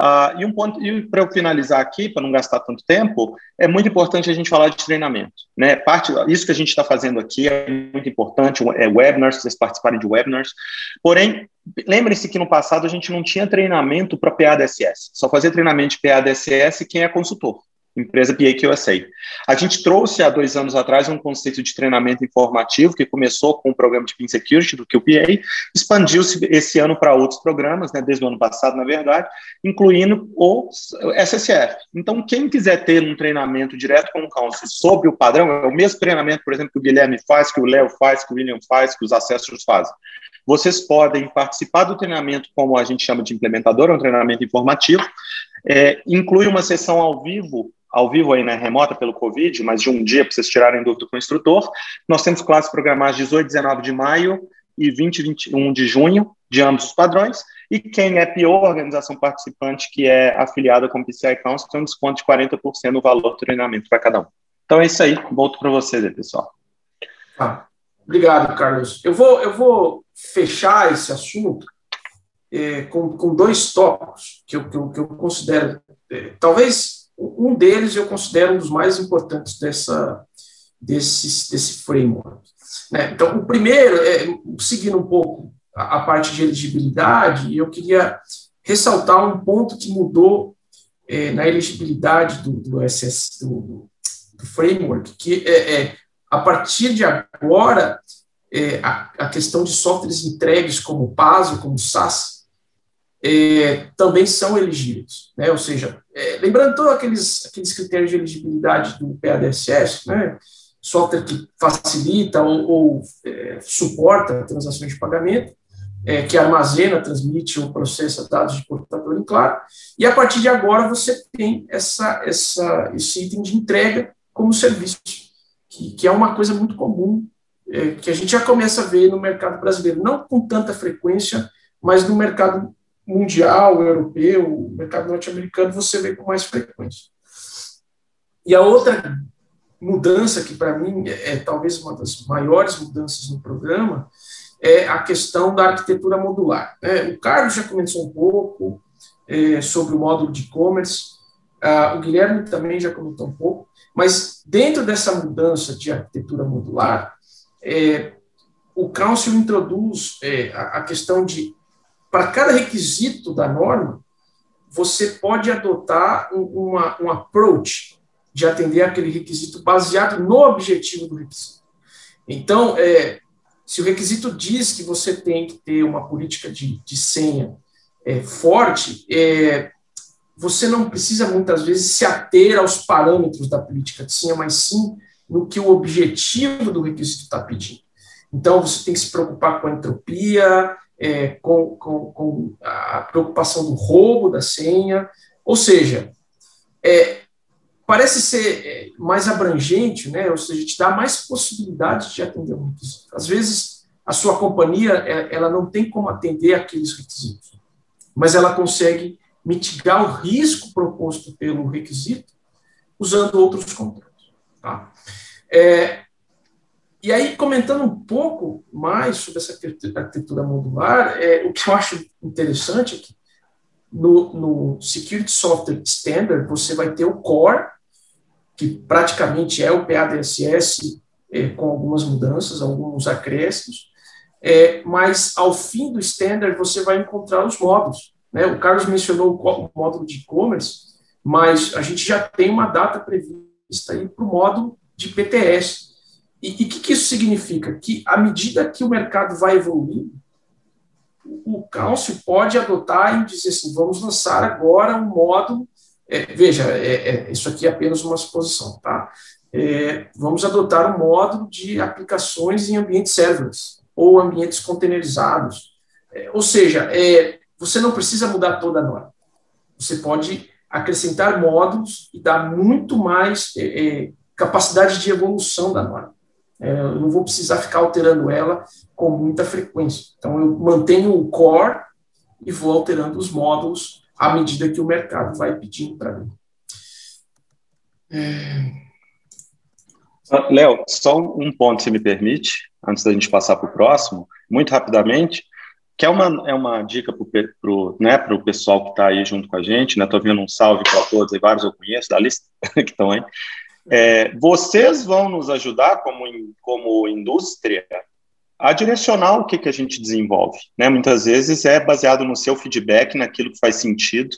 Uh, e um ponto, e para eu finalizar aqui, para não gastar tanto tempo, é muito importante a gente falar de treinamento. Né? Parte, isso que a gente está fazendo aqui é muito importante, é webinars, vocês participarem de webinars. Porém, lembrem-se que no passado a gente não tinha treinamento para PADSS, só fazia treinamento de PADSS quem é consultor empresa PAQSA. A gente trouxe há dois anos atrás um conceito de treinamento informativo que começou com o programa de PIN Security do QPA, expandiu-se esse ano para outros programas, né, desde o ano passado, na verdade, incluindo o SSF. Então, quem quiser ter um treinamento direto com o Council sobre o padrão, é o mesmo treinamento, por exemplo, que o Guilherme faz, que o Léo faz, que o William faz, que os acessos fazem. Vocês podem participar do treinamento, como a gente chama de implementador, é um treinamento informativo, é, inclui uma sessão ao vivo ao vivo aí, né, remota pelo Covid, mas de um dia para vocês tirarem dúvida com o instrutor. Nós temos classes programadas 18 e 19 de maio e 20 e 21 de junho, de ambos os padrões. E quem é pior organização participante que é afiliada com o PCI Council tem um desconto de 40% no valor do treinamento para cada um. Então é isso aí, volto para vocês aí, pessoal. Ah, obrigado, Carlos. Eu vou, eu vou fechar esse assunto é, com, com dois tópicos que eu, que eu, que eu considero, é, talvez um deles eu considero um dos mais importantes dessa, desse, desse framework. Né? Então, o primeiro, é, seguindo um pouco a, a, parte de elegibilidade, eu queria ressaltar um ponto que mudou é, na elegibilidade do, do, SS, do, do framework, que é, é, a partir de agora, é, a, a, questão de softwares entregues como PAS ou como SaaS, é, também são elegíveis. Né? Ou seja, é, lembrando todos aqueles, aqueles critérios de elegibilidade do PADSS, né? software que facilita ou, ou é, suporta transações de pagamento, é, que armazena, transmite ou processa dados de portador em claro, e a partir de agora você tem essa, essa, esse item de entrega como serviço, que, que é uma coisa muito comum, é, que a gente já começa a ver no mercado brasileiro, não com tanta frequência, mas no mercado mundial, europeu, mercado norte-americano, você vê com mais frequência. E a outra mudança, que para mim é, é, talvez uma das maiores mudanças no programa, é a questão da arquitetura modular. É, o Carlos já comentou um pouco é, sobre o módulo de e-commerce, ah, o Guilherme também já comentou um pouco, mas dentro dessa mudança de arquitetura modular, é, o Council introduz é, a, a questão de para cada requisito da norma, você pode adotar um, uma, um approach de atender aquele requisito baseado no objetivo do requisito. Então, é, se o requisito diz que você tem que ter uma política de, de senha é, forte, é, você não precisa muitas vezes se ater aos parâmetros da política de senha, mas sim no que o objetivo do requisito está pedindo. Então, você tem que se preocupar com a entropia, é, com, com, com, a preocupação do roubo da senha, ou seja, é, parece ser é, mais abrangente, né? ou seja, te dá mais possibilidades de atender um requisito. Às vezes, a sua companhia é, ela não tem como atender aqueles requisitos, mas ela consegue mitigar o risco proposto pelo requisito usando outros contratos. Tá? É, e aí, comentando um pouco mais sobre essa arquitetura modular, é, o que eu acho interessante é que no, no Security Software Standard você vai ter o core, que praticamente é o PADSS é, com algumas mudanças, alguns acréscimos, é, mas ao fim do standard você vai encontrar os módulos. Né? O Carlos mencionou o módulo de e-commerce, mas a gente já tem uma data prevista para o módulo de PTS, e o que, que, isso significa? Que à medida que o mercado vai evoluindo, o cálcio pode adotar e dizer assim, vamos lançar agora um módulo, é, veja, é, é, isso aqui é apenas uma suposição, tá? É, vamos adotar um módulo de aplicações em ambientes serverless ou ambientes containerizados. É, ou seja, é, você não precisa mudar toda a norma. Você pode acrescentar módulos e dar muito mais capacidade de evolução da norma. É, eu não vou precisar ficar alterando ela com muita frequência. Então, eu mantenho o core e vou alterando os módulos à medida que o mercado vai pedindo para mim. É... Léo, só um ponto, se me permite, antes da gente passar para o próximo, muito rapidamente, que é uma, é uma dica para o né, pessoal que está aí junto com a gente, né? Estou vendo um salve para todos, aí vários eu conheço da lista [laughs] que estão aí. É, vocês vão nos ajudar, como, como indústria, a direcionar o que, que a gente desenvolve. Né? Muitas vezes é baseado no seu feedback, naquilo que faz sentido.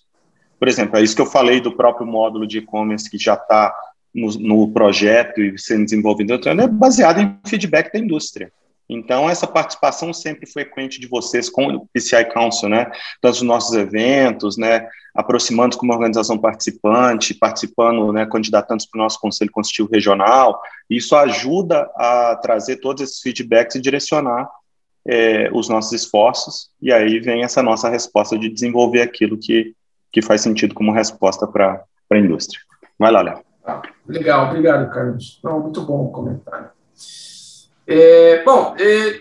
Por exemplo, é isso que eu falei do próprio módulo de e-commerce que já está no, no, projeto e sendo desenvolvido, é baseado em feedback da indústria. Então, essa participação sempre frequente de vocês com o PCI Council, né, nos nossos eventos, né, aproximando como organização participante, participando, né, candidatando para o nosso Conselho Constitutivo Regional, isso ajuda a trazer todos esses feedbacks e direcionar é, os nossos esforços, e aí vem essa nossa resposta de desenvolver aquilo que, que faz sentido como resposta para a indústria. Vai lá, Léo. Ah, legal, obrigado, Carlos. Não, muito bom o comentário. É, bom, é,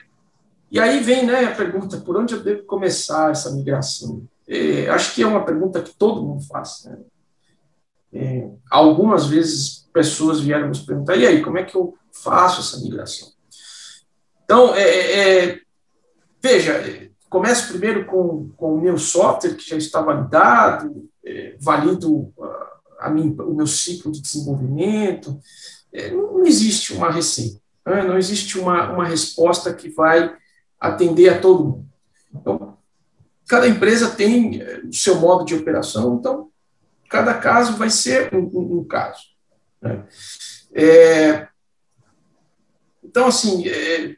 e aí vem né, a pergunta: por onde eu devo começar essa migração? É, acho que é uma pergunta que todo mundo faz. Né? É, algumas vezes pessoas vieram nos perguntar: e aí, como é que eu faço essa migração? Então, é, é, veja, começo primeiro com, com o meu software, que já está validado, valido a, a mim, o meu ciclo de desenvolvimento. não existe uma receita. Né? Não existe uma, uma resposta que vai atender a todo mundo. Então, cada empresa tem eh, o seu modo de operação, então, cada caso vai ser um, um, um caso. Né? É, então, assim, é,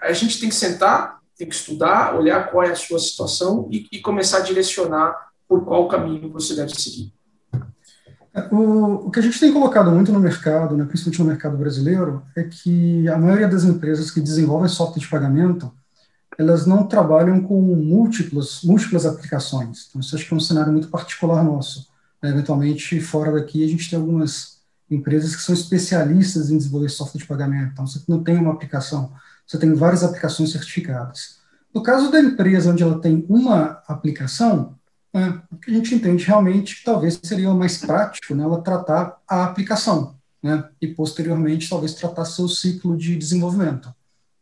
a gente tem que sentar, tem que estudar, olhar qual é a sua situação e, e começar a direcionar por qual caminho você deve seguir. O, o, que a gente tem colocado muito no mercado, né, principalmente no mercado brasileiro, é que a maioria das empresas que desenvolvem software de pagamento, elas não trabalham com múltiplas, múltiplas aplicações. Então, isso acho que é um cenário muito particular nosso. Né, eventualmente, fora daqui, a gente tem algumas empresas que são especialistas em desenvolver software de pagamento. Então, você não tem uma aplicação, você tem várias aplicações certificadas. No caso da empresa onde ela tem uma aplicação, né, o que a gente entende realmente que talvez seria mais prático né, ela tratar a aplicação, né, e posteriormente talvez tratar seu ciclo de desenvolvimento.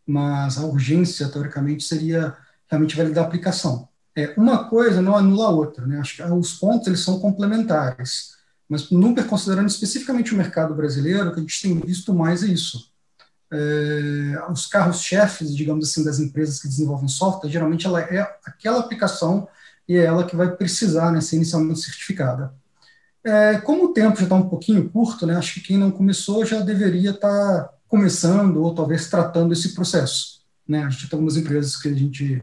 Mas a urgência, teoricamente, seria realmente validar a aplicação. É, uma coisa não anula a outra, né, acho que os pontos eles são complementares, mas nunca considerando especificamente o mercado brasileiro, que a gente tem visto mais é isso. É, os carros-chefes, digamos assim, das empresas que desenvolvem software, geralmente ela é aquela aplicação e é ela que vai precisar né, ser inicialmente certificada. É, como o tempo já está um pouquinho curto, né, acho que quem não começou já deveria estar tá começando ou talvez tratando esse processo. Né? A gente tem algumas empresas que a gente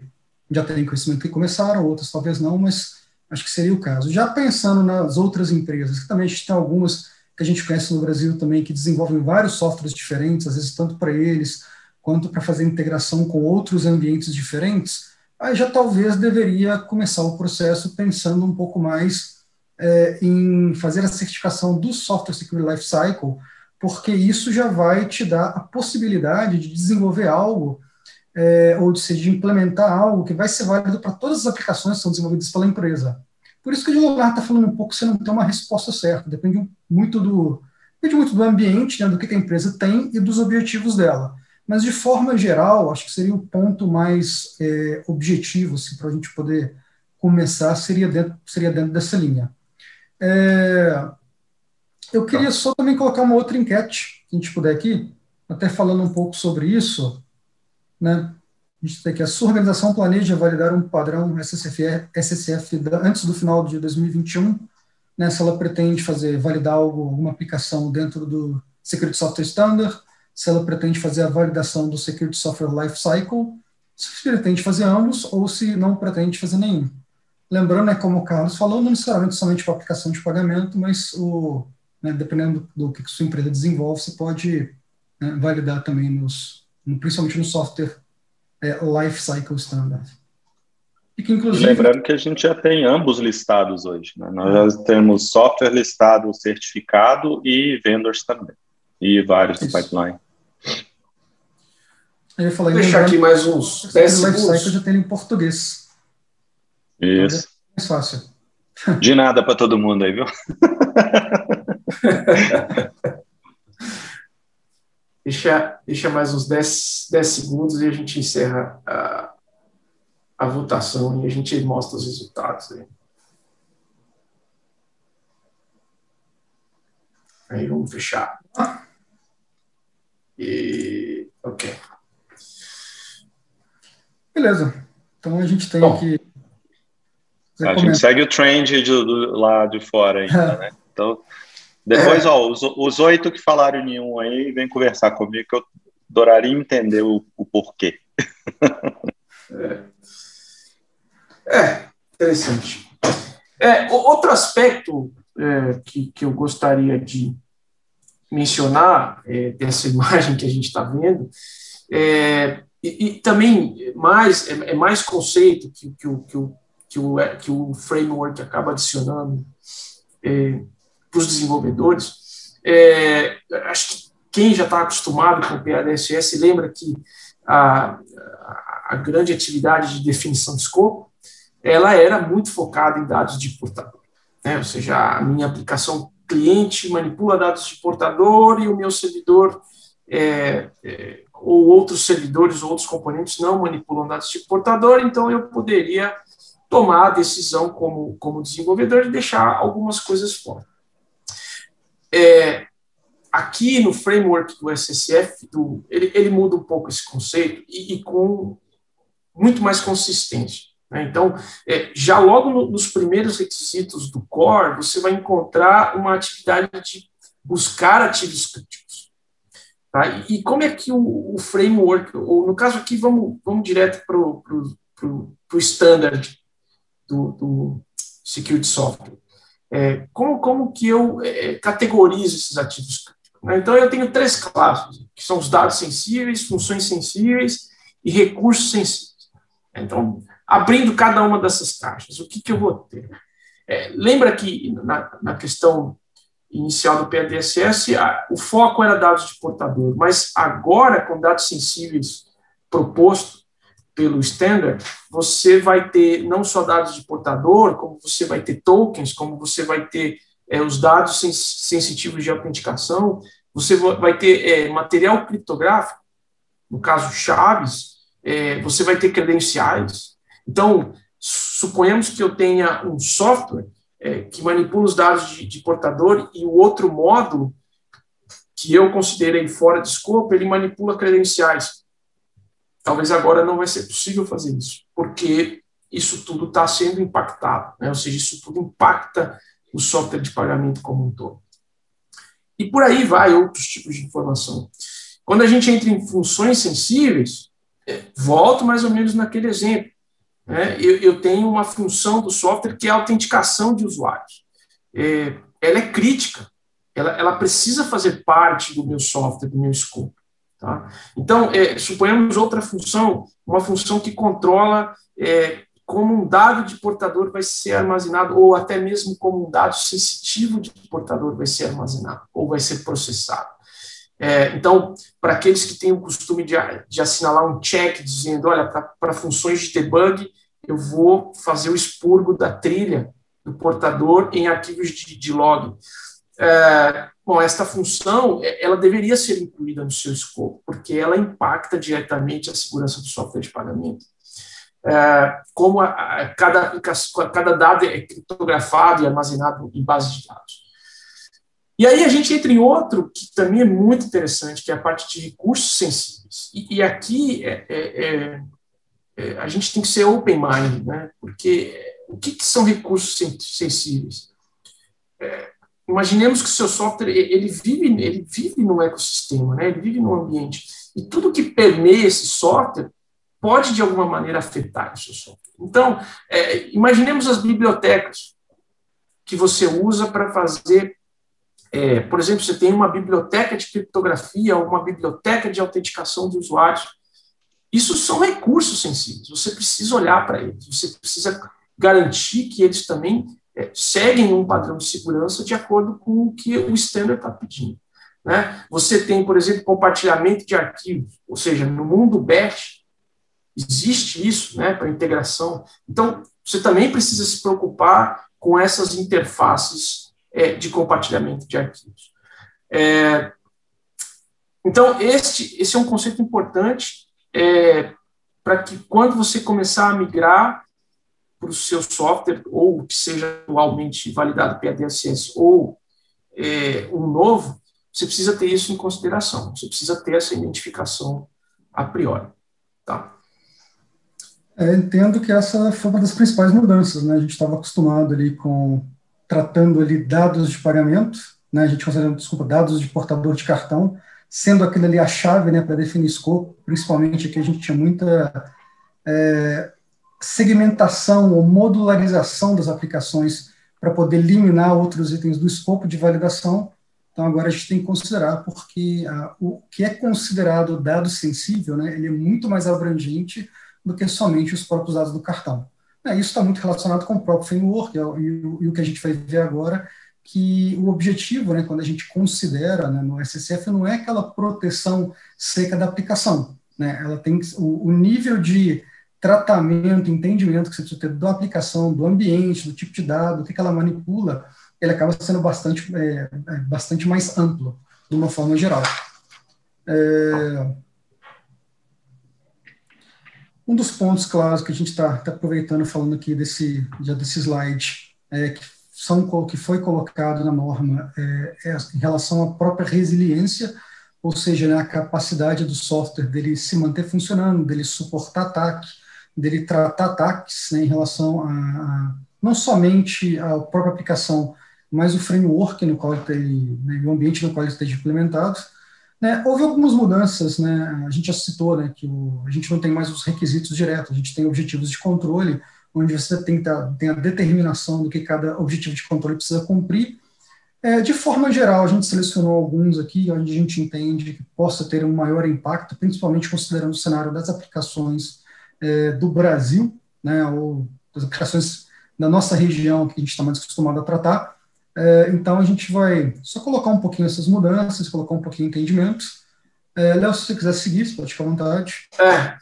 já tem conhecimento que começaram, outras talvez não, mas acho que seria o caso. Já pensando nas outras empresas, que também a gente tem algumas que a gente conhece no Brasil também, que desenvolvem vários softwares diferentes, às vezes tanto para eles, quanto para fazer integração com outros ambientes diferentes, aí já talvez deveria começar o processo pensando um pouco mais é, em fazer a certificação do Software Security Lifecycle, porque isso já vai te dar a possibilidade de desenvolver algo é, ou de, de implementar algo que vai ser válido para todas as aplicações que são desenvolvidas pela empresa. Por isso que o Leonardo está falando um pouco, você não tem uma resposta certa, depende muito do, depende muito do ambiente, né, do que a empresa tem e dos objetivos dela. Mas, de forma geral, acho que seria o ponto mais é, objetivo assim, para a gente poder começar, seria dentro, seria dentro dessa linha. É, eu queria só também colocar uma outra enquete, se a gente puder aqui, até falando um pouco sobre isso. Né? Gente tem que a sua organização planeja validar um padrão SSF, SSF antes do final de 2021, né, se ela pretende fazer, validar algo, alguma aplicação dentro do Security Software Standard, se ela pretende fazer a validação do Security Software Lifecycle, se pretende fazer ambos ou se não pretende fazer nenhum. Lembrando, né, como o Carlos falou, não necessariamente somente para aplicação de pagamento, mas o, né, dependendo do que sua empresa desenvolve, você pode né, validar também, nos, principalmente no software é, Lifecycle Standard. E que, inclusive, Lembrando que a gente já tem ambos listados hoje. Né? Nós já temos software listado certificado e vendors também. E vários do pipeline. Eu falei, Vou deixar aqui mais uns 10 segundos. Lifecycle já tem em português. Isso. Então, é mais fácil. De nada para todo mundo aí, viu? [laughs] deixa, deixa mais uns 10, 10 segundos e a gente encerra a, a votação e a gente mostra os resultados. Aí. Aí vamos fechar. E ok. Beleza. Então a gente tem Bom, aqui. A gente segue o trend do, do, lá de fora ainda, [laughs] né? Então, depois, é. ó, os, os oito que falaram nenhum aí, vem conversar comigo que eu adoraria entender o, o porquê. É. é, interessante. É, outro aspecto é, que, que eu gostaria de mencionar é, dessa [laughs] imagem que a gente está vendo, é, e, e, também mais, é, é, mais conceito que, que, o, que, o, que, o, é, que o framework acaba adicionando para os desenvolvedores. É, acho que quem já está acostumado com o PADSS lembra que a, a grande atividade de definição de escopo ela era muito focada em dados de portador. Né? Ou seja, a minha aplicação cliente manipula dados de portador e o meu servidor é, é, ou outros servidores ou outros componentes não manipulam dados de portador, então eu poderia tomar a decisão como, como desenvolvedor de deixar algumas coisas fora. É, aqui no framework do SSF, do, ele, ele muda um pouco esse conceito e, e com muito mais consistência. Né? Então, é, já logo no, nos primeiros requisitos do core, você vai encontrar uma atividade de buscar ativos críticos. Tá? E, e, como é que o, o, framework, ou no caso aqui, vamos, vamos direto para o standard do, do security software. É, como, como que eu é, categorizo esses ativos? Né? Então, eu tenho três classes, que são os dados sensíveis, funções sensíveis e recursos sensíveis. Então, abrindo cada uma dessas caixas, o que, que eu vou ter? É, lembra que na, na, questão inicial do PDSS, a, o foco era dados de portador, mas agora, com dados sensíveis proposto pelo standard, você vai ter não só dados de portador, como você vai ter tokens, como você vai ter é, os dados sens sensitivos de autenticação, você vai ter é, material criptográfico, no caso chaves, é, você vai ter credenciais, então, suponhamos que eu tenha um software é, que manipula os dados de, de portador e o outro módulo que eu considerei fora de escopo, ele manipula credenciais. Talvez agora não vai ser possível fazer isso, porque isso tudo está sendo impactado, né? ou seja, isso tudo impacta o software de pagamento como um todo. E por aí vai outros tipos de informação. Quando a gente entra em funções sensíveis, é, volto mais ou menos naquele exemplo né, eu, eu, tenho uma função do software que é a autenticação de usuários. É, ela é crítica, ela, ela, precisa fazer parte do meu software, do meu escopo. Tá? Então, é, suponhamos outra função, uma função que controla é, como um dado de portador vai ser armazenado, ou até mesmo como um dado sensitivo de portador vai ser armazenado, ou vai ser processado. É, então, para aqueles que têm o costume de, de assinalar um check dizendo, olha, para funções de debug, eu vou fazer o expurgo da trilha do portador em arquivos de, de log. É, bom, esta função, é, ela deveria ser incluída no seu escopo, porque ela impacta diretamente a segurança do software de pagamento. É, como a, a, cada, cada dado é criptografado e armazenado em base de dados. E aí a gente entra em outro que também é muito interessante, que é a parte de recursos sensíveis. E, e aqui é, é, é, é a gente tem que ser open mind, né? porque o que, que são recursos sensíveis? Imaginemos que o seu software ele vive, ele vive no ecossistema, né? ele vive no ambiente. E tudo que permeia esse software pode, de alguma maneira, afetar o seu software. Então, é, imaginemos as bibliotecas que você usa para fazer é, por exemplo, você tem uma biblioteca de criptografia, uma biblioteca de autenticação de usuários. Isso são recursos sensíveis. Você precisa olhar para eles. Você precisa garantir que eles também é, seguem um padrão de segurança de acordo com o que o standard está pedindo. Né? Você tem, por exemplo, compartilhamento de arquivos, ou seja, no mundo BET existe isso né, para integração. Então, você também precisa se preocupar com essas interfaces é, de compartilhamento de arquivos. É, então, este, esse é um conceito importante é, para que quando você começar a migrar para o seu software, ou que seja atualmente validado PADSS, ou é, um novo, você precisa ter isso em consideração, você precisa ter essa identificação a priori. Tá? É, entendo que essa foi uma das principais mudanças, né? A gente estava acostumado ali com tratando ali dados de pagamento, né, a gente considera, desculpa, dados de portador de cartão, sendo aquele ali a chave né, para definir escopo, principalmente que a gente tinha muita é, segmentação ou modularização das aplicações para poder eliminar outros itens do escopo de validação. Então, agora a gente tem que considerar, porque o que é considerado dado sensível, né, ele é muito mais abrangente do que somente os próprios dados do cartão. É, isso está muito relacionado com o próprio framework e, e, o que a gente vai ver agora, que o objetivo, né, quando a gente considera né, no SSF, não é aquela proteção seca da aplicação. Né, ela tem o, o nível de tratamento, entendimento que você precisa ter da aplicação, do ambiente, do tipo de dado, o que, ela manipula, ele acaba sendo bastante, é, é bastante mais amplo, de uma forma geral. É, um dos pontos, claro, que a gente está tá aproveitando falando aqui desse, já desse slide, é, que, são, que foi colocado na norma é, é em relação à própria resiliência, ou seja, né, a capacidade do software dele se manter funcionando, dele suportar ataque, dele tratar ataques né, em relação a, a, não somente a própria aplicação, mas o framework no qual ele, né, o ambiente no qual ele esteja implementado, né, houve algumas mudanças, né, a gente já citou né, que o, a gente não tem mais os requisitos diretos, a gente tem objetivos de controle, onde você tem, tem a determinação do que cada objetivo de controle precisa cumprir. É, de forma geral, a gente selecionou alguns aqui, onde a gente entende que possa ter um maior impacto, principalmente considerando o cenário das aplicações é, do Brasil, né, ou das aplicações da nossa região, que a gente está mais acostumado a tratar, é, então, a gente vai só colocar um pouquinho essas mudanças, colocar um pouquinho de entendimento. É, Léo, se você quiser seguir, você pode ficar à vontade. É,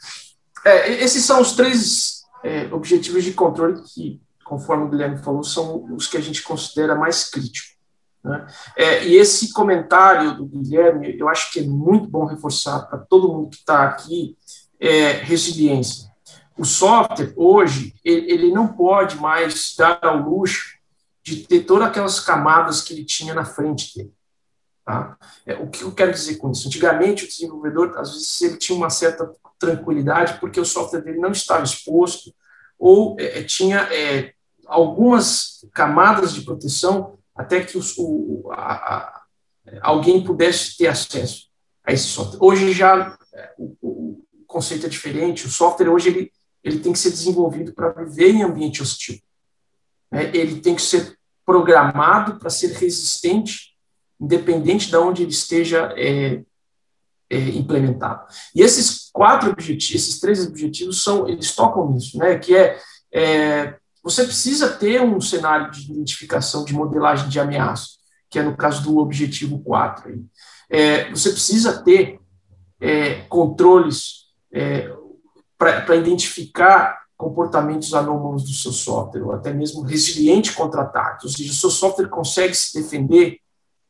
é esses são os três é, objetivos de controle que, conforme o Guilherme falou, são os que a gente considera mais críticos. Né? É, e esse comentário do Guilherme, eu acho que é muito bom reforçar para todo mundo que está aqui, é resiliência. O software, hoje, ele, ele não pode mais dar ao luxo de ter todas aquelas camadas que ele tinha na frente dele. Tá? É, o que eu quero dizer com isso? Antigamente, o desenvolvedor, às vezes, ele tinha uma certa tranquilidade porque o software dele não estava exposto ou é, é tinha é, algumas camadas de proteção até que os, o, a, a, alguém pudesse ter acesso a esse software. Hoje já é, o, o, conceito é diferente. O software hoje ele, ele tem que ser desenvolvido para viver em ambiente hostil né, ele tem que ser programado para ser resistente, independente de onde ele esteja é, é, implementado. E esses quatro objetivos, esses três objetivos são, eles tocam nisso, né? Que é, é você precisa ter um cenário de identificação de modelagem de ameaça, que é no caso do objetivo 4. Aí. É, você precisa ter é, controles é, para identificar comportamentos anômalos do seu software, ou até mesmo resiliente contra ataques, ou seja, o seu software consegue se defender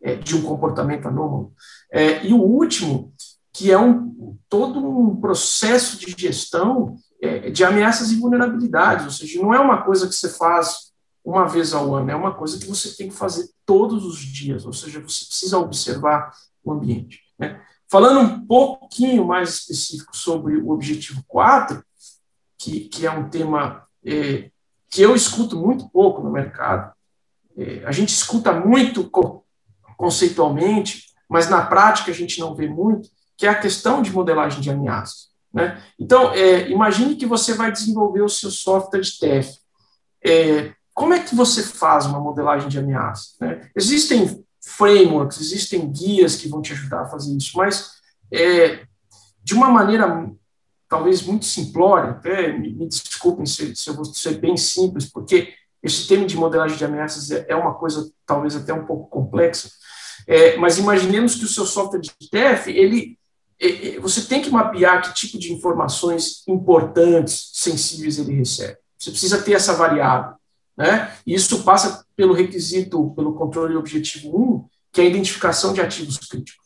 é, de um comportamento anômalo. É, e o último, que é um, todo um processo de gestão é, de ameaças e vulnerabilidades, ou seja, não é uma coisa que você faz uma vez ao ano, é uma coisa que você tem que fazer todos os dias, ou seja, você precisa observar o ambiente. Né? Falando um pouquinho mais específico sobre o objetivo 4, que, que é um tema é, que eu escuto muito pouco no mercado, é, a gente escuta muito conceitualmente, mas na prática a gente não vê muito, que é a questão de modelagem de ameaças. Né? Então, é, imagine que você vai desenvolver o seu software de TF. É, como é que você faz uma modelagem de ameaça? Né? Existem frameworks, existem guias que vão te ajudar a fazer isso, mas é, de uma maneira talvez muito simplória, até me, me desculpem se, se, eu vou ser bem simples, porque esse tema de modelagem de ameaças é, é uma coisa talvez até um pouco complexa, é, mas imaginemos que o seu software de TF, ele, é, é, você tem que mapear que tipo de informações importantes, sensíveis ele recebe. Você precisa ter essa variável. Né? Isso passa pelo requisito, pelo controle objetivo 1, que é a identificação de ativos críticos.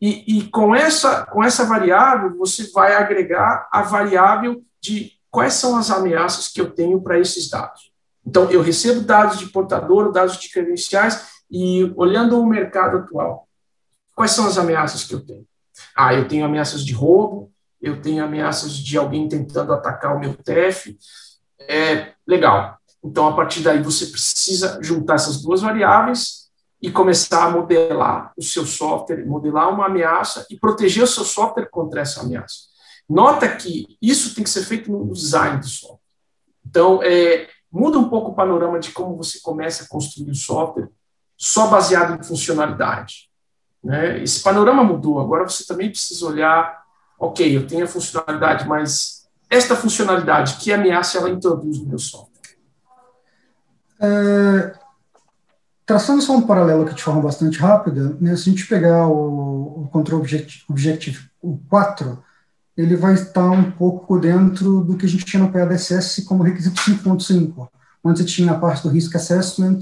E, e, com, essa, com essa variável, você vai agregar a variável de quais são as ameaças que eu tenho para esses dados. Então, eu recebo dados de portador, dados de credenciais, e olhando o mercado atual, quais são as ameaças que eu tenho? Ah, eu tenho ameaças de roubo, eu tenho ameaças de alguém tentando atacar o meu TEF. É, legal. Então, a partir daí, você precisa juntar essas duas variáveis e começar a modelar o seu software, modelar uma ameaça e proteger o seu software contra essa ameaça. Nota que isso tem que ser feito no design do software. Então, é, muda um pouco o panorama de como você começa a construir o software só baseado em funcionalidade. Né? Esse panorama mudou. Agora você também precisa olhar, ok, eu tenho a funcionalidade, mas esta funcionalidade, que ameaça ela introduz no meu software? É, traçando só um paralelo aqui de forma bastante rápida, né, se a gente pegar o, o Control Objective, Objective o 4, ele vai estar um pouco dentro do que a gente tinha no PADSS como requisito 5.5, onde você tinha a parte do Risk Assessment,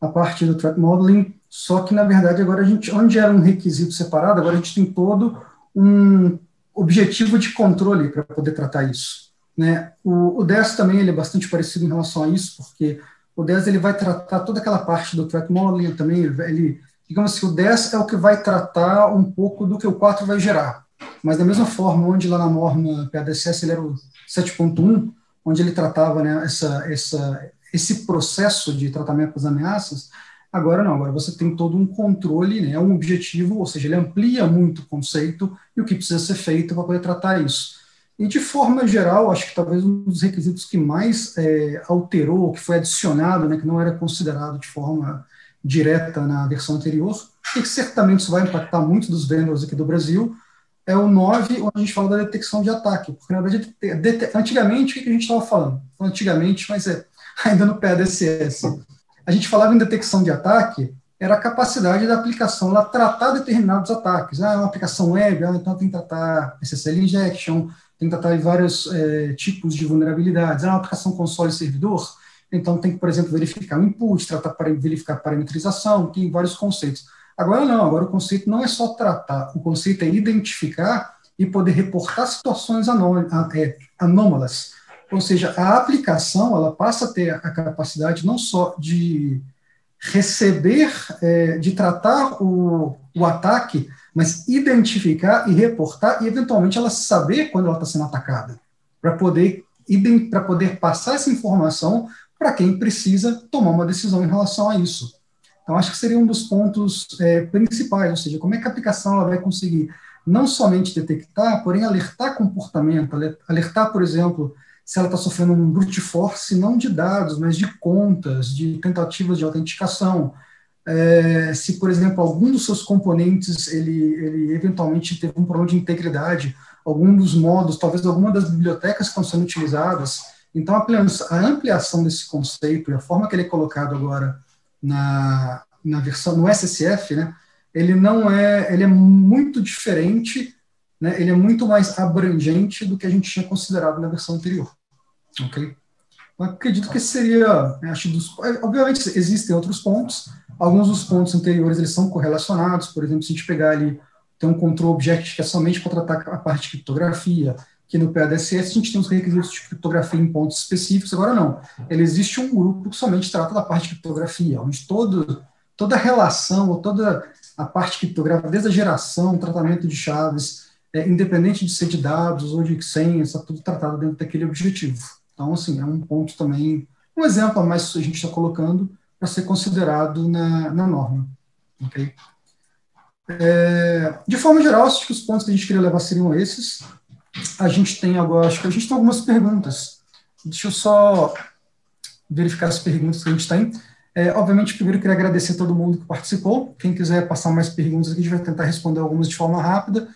a parte do Threat Modeling, só que, na verdade, agora a gente, onde era um requisito separado, agora a gente tem todo um objetivo de controle para poder tratar isso. Né? O, o 10 também ele é bastante parecido em relação a isso, porque o 10 ele vai tratar toda aquela parte do threat modeling também, ele, digamos assim, o 10 é o que vai tratar um pouco do que o 4 vai gerar. Mas da mesma forma, onde lá na norma PADSS ele era o 7.1, onde ele tratava né, essa, essa, esse processo de tratamento das ameaças, Agora não, agora você tem todo um controle, né, um objetivo, ou seja, ele amplia muito o conceito e o que precisa ser feito para poder tratar isso. E de forma geral, acho que talvez um dos requisitos que mais é, alterou, que foi adicionado, né, que não era considerado de forma direta na versão anterior, e que certamente isso vai impactar muito dos vendors aqui do Brasil, é o 9, onde a gente fala da detecção de ataque. Porque, na verdade, antigamente, o que a gente estava falando? Antigamente, mas é [laughs] ainda no PADSS a gente falava em detecção de ataque, era a capacidade da aplicação lá tratar determinados ataques. Ah, é uma aplicação web, ah, então tem que tratar SSL injection, tem que tratar vários é, tipos de vulnerabilidades. Ah, é uma aplicação console servidor, então tem que, por exemplo, verificar o input, tratar para verificar parametrização, tem vários conceitos. Agora não, agora o conceito não é só tratar, o conceito é identificar e poder reportar situações é, anômalas ou seja, a aplicação ela passa a ter a capacidade não só de receber, é, de tratar o, o ataque, mas identificar e reportar e eventualmente ela saber quando ela está sendo atacada, para poder para poder passar essa informação para quem precisa tomar uma decisão em relação a isso. Então, acho que seria um dos pontos é, principais, ou seja, como é que a aplicação ela vai conseguir não somente detectar, porém alertar comportamento, alertar, por exemplo, se ela está sofrendo um brute force não de dados, mas de contas, de tentativas de autenticação, é, se, por exemplo, algum dos seus componentes ele, ele eventualmente teve um problema de integridade, algum dos modos, talvez alguma das bibliotecas que estão sendo utilizadas. Então, a ampliação desse conceito e a forma que ele é colocado agora na, na versão no SSF, né, ele não é, ele é muito diferente, né, ele é muito mais abrangente do que a gente tinha considerado na versão anterior, ok? Eu acredito que seria, né, acho dos, obviamente existem outros pontos, alguns dos pontos anteriores eles são correlacionados, por exemplo, se a gente pegar ali, tem um control object que é somente para tratar a parte de criptografia, que no PADSS a gente tem os requisitos de criptografia em pontos específicos, agora não. Ele existe um grupo que somente trata da parte de criptografia, onde todo, toda a relação, ou toda a parte criptográfica, desde a geração, tratamento de chaves, é, independente de ser de dados ou de senhas, está tudo tratado dentro daquele objetivo. Então, assim, é um ponto também, um exemplo a mais que a gente está colocando para ser considerado na, na norma. Ok? É, de forma geral, acho que os pontos que a gente queria levar seriam esses. A gente tem agora, acho que a gente tem algumas perguntas. Deixa eu só verificar as perguntas que a gente tem. É, obviamente, primeiro queria agradecer a todo mundo que participou. Quem quiser passar mais perguntas a gente vai tentar responder algumas de forma rápida.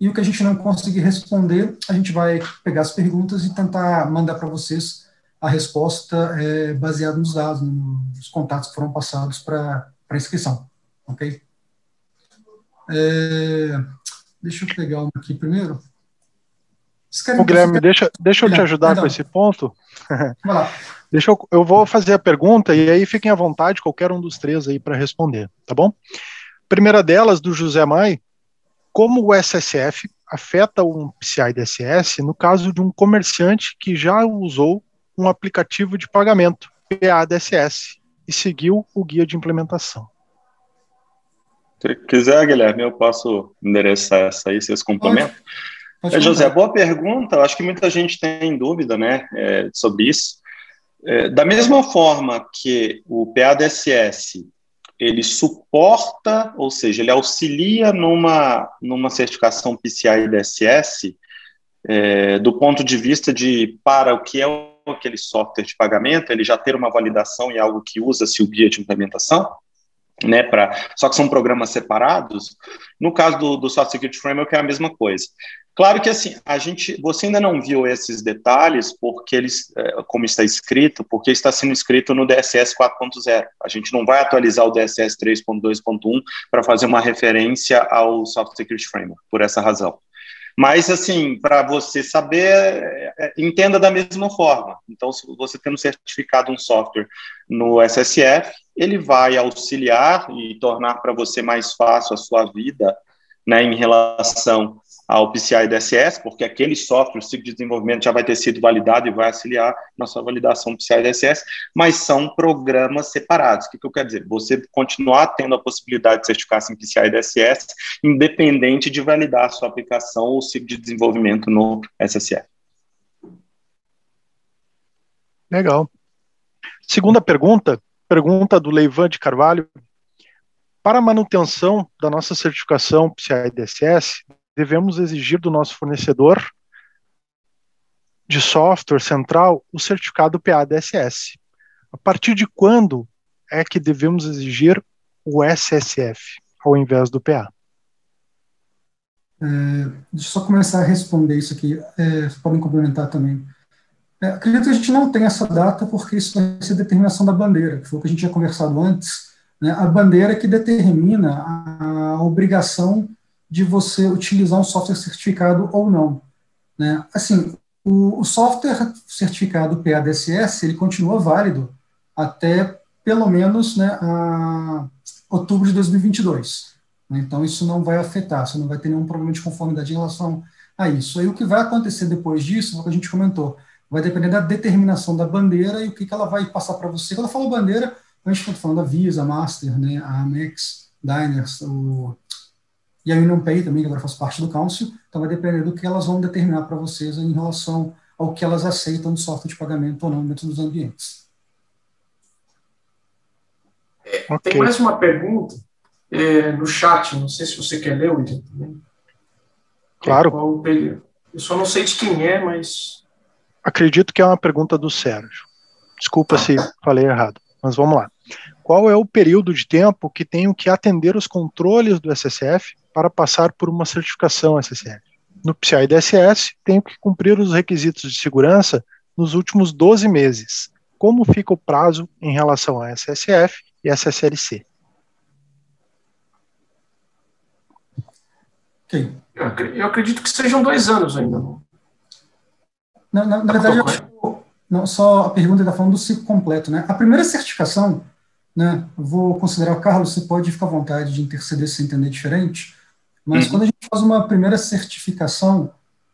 E o que a gente não conseguir responder, a gente vai pegar as perguntas e tentar mandar para vocês a resposta é, baseada nos dados, nos contatos que foram passados para a inscrição. Ok? É, deixa eu pegar uma aqui primeiro. O Guilherme, deixa, deixa eu te ajudar com esse ponto. Vai lá. [laughs] Deixa eu, eu vou fazer a pergunta e aí fiquem à vontade, qualquer um dos três aí para responder, tá bom? Primeira delas, do José Mai, como o SSF afeta um PCI DSS no caso de um comerciante que já usou um aplicativo de pagamento, PADSS, e seguiu o guia de implementação. Se quiser, Guilherme, eu posso endereçar essa aí, vocês complementam. É, José, boa pergunta. Acho que muita gente tem dúvida né, é, sobre isso. É, da mesma forma que o PADSS ele suporta, ou seja, ele auxilia numa, numa certificação PCI DSS é, do ponto de vista de para o que é aquele software de pagamento, ele já ter uma validação em algo que usa-se o guia de implementação, né, pra, só que são programas separados. No caso do, do Software Security Framework é a mesma coisa. Claro que assim, a gente, você ainda não viu esses detalhes porque eles, é, como está escrito, porque está sendo escrito no DSS 4.0. A gente não vai atualizar o DSS 3.2.1 para fazer uma referência ao Software Security Framework, por essa razão. Mas, assim, para você saber, é, é, entenda da mesma forma. Então, se você tendo certificado um software no SSF, ele vai auxiliar e tornar para você mais fácil a sua vida né, em relação ao PCI DSS, porque aquele software, o ciclo de desenvolvimento já vai ter sido validado e vai auxiliar na sua validação PCI DSS, mas são programas separados. O que, que eu quero dizer? Você continuar tendo a possibilidade de certificar-se em PCI DSS, independente de validar a sua aplicação ou ciclo de desenvolvimento no SSF. Legal. Segunda pergunta, pergunta do Leivan de Carvalho. Para a manutenção da nossa certificação PCI DSS, devemos exigir do nosso fornecedor de software central o certificado PA-DSS. A partir de quando é que devemos exigir o SSF ao invés do PA? É, deixa eu só começar a responder isso aqui. É, podem complementar também. É, acredito que a gente não tem essa data porque isso vai ser determinação da bandeira, que foi o que a gente tinha conversado antes. Né? A bandeira que determina a, obrigação de você utilizar um software certificado ou não. Né? Assim, o, o software certificado PADSS, ele continua válido até pelo menos né, a outubro de 2022. Né? Então, isso não vai afetar, você não vai ter nenhum problema de conformidade em relação a isso. Aí, o que vai acontecer depois disso, o que a gente comentou, vai depender da determinação da bandeira e o que, que ela vai passar para você. Quando eu falo bandeira, a gente está falando da Visa, Master, né, a Amex, Diners, o e a Union Pay também, que agora faz parte do Council, então vai depender do que elas vão determinar para vocês em relação ao que elas aceitam de software de pagamento ou não dentro dos ambientes. É, okay. Tem mais uma pergunta é, no chat, não sei se você quer ler, William, também. Claro. Eu só não sei de quem é, mas... Acredito que é uma pergunta do Sérgio. Desculpa se falei errado, mas vamos lá. qual é o período de tempo que tenho que atender os controles do SSF para passar por uma certificação SSF. No PCI DSS, tenho que cumprir os requisitos de segurança nos últimos 12 meses. Como fica o prazo em relação a SSF e SSLC? Eu acredito que sejam dois anos ainda. Na, na, na verdade, eu, não, só a pergunta está falando do ciclo completo. Né? A primeira certificação, né, vou considerar, Carlos, você pode ficar à vontade de interceder se entender diferente, mas uhum. quando a gente faz uma primeira certificação,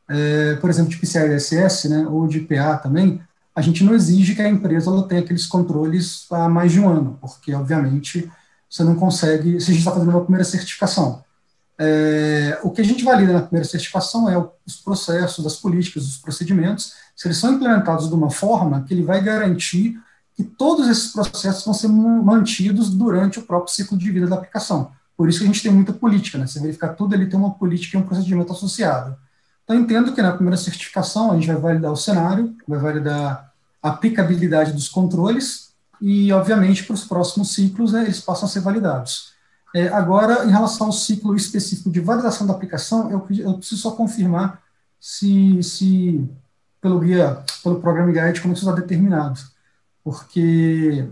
é, por exemplo, de PCI-DSS, né, ou de PA também, a gente não exige que a empresa ela tenha aqueles controles há mais de um ano, porque, obviamente, você não consegue, se a gente está fazendo uma primeira certificação. É, o que a gente valida na primeira certificação é os processos, as políticas, os procedimentos, se eles são implementados de uma forma que ele vai garantir que todos esses processos vão ser mantidos durante o próprio ciclo de vida da aplicação. Por isso que a gente tem muita política, né? Você verificar tudo, ele tem uma política e um procedimento associado. Então, entendo que na primeira certificação a gente vai validar o cenário, vai validar a aplicabilidade dos controles e, obviamente, para os próximos ciclos, né, eles passam a ser validados. É, agora, em relação ao ciclo específico de validação da aplicação, eu, eu preciso só confirmar se, se pelo guia, pelo programa guide, como isso está determinado. Porque,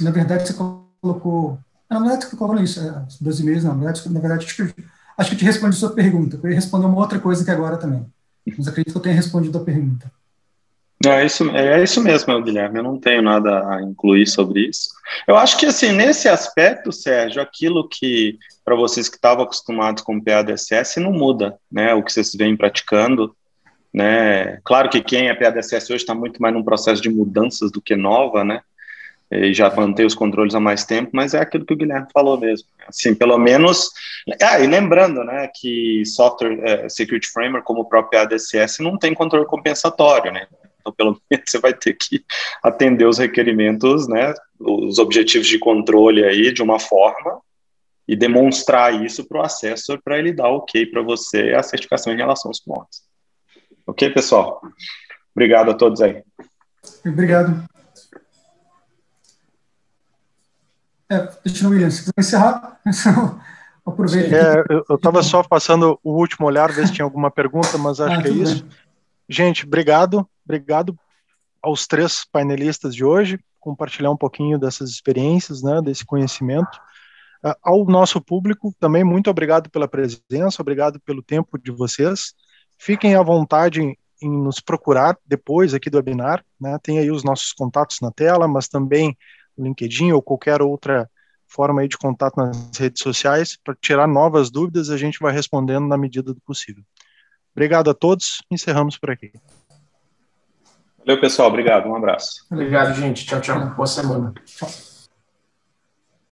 na verdade, você colocou na verdade, você colocou isso, é, 12 meses, na verdade, na verdade acho, que, acho que eu te respondi a sua pergunta. Eu ia responder uma outra coisa que agora também. Mas acredito que eu tenha respondido a pergunta. É isso, é isso mesmo, Guilherme. Eu não tenho nada a incluir sobre isso. Eu acho que, assim, nesse aspecto, Sérgio, aquilo que, para vocês que estavam acostumados com o PADSS, não muda, né? O que vocês vêm praticando, né? Claro que quem é PADSS hoje está muito mais num processo de mudanças do que nova, né? e já mantém os controles há mais tempo, mas é aquilo que o Guilherme falou mesmo. Assim, pelo menos. Ah, e lembrando, né, que software é, security framework, como o próprio ADCS, não tem controle compensatório, né? Então, pelo [laughs] menos você vai ter que atender os requerimentos, né, os objetivos de controle aí de uma forma e demonstrar isso para o assessor para ele dar ok para você a certificação em relação aos pontos. Ok, pessoal? Obrigado a todos aí. Obrigado. É, deixa no William, se quiser encerrar, [laughs] aproveita. É, eu estava só passando o último olhar, ver se tinha alguma pergunta, mas acho ah, que é isso. Bem. Gente, obrigado, obrigado aos três painelistas de hoje, compartilhar um pouquinho dessas experiências, né, desse conhecimento. Uh, ao nosso público, também muito obrigado pela presença, obrigado pelo tempo de vocês. Fiquem à vontade em, em nos procurar depois aqui do webinar, né, tem aí os nossos contatos na tela, mas também LinkedIn ou qualquer outra forma de contato nas redes sociais para tirar novas dúvidas, a gente vai respondendo na medida do possível. Obrigado a todos, encerramos por aqui. Valeu, pessoal, obrigado, um abraço. Obrigado, gente, tchau, tchau, boa semana. Tchau.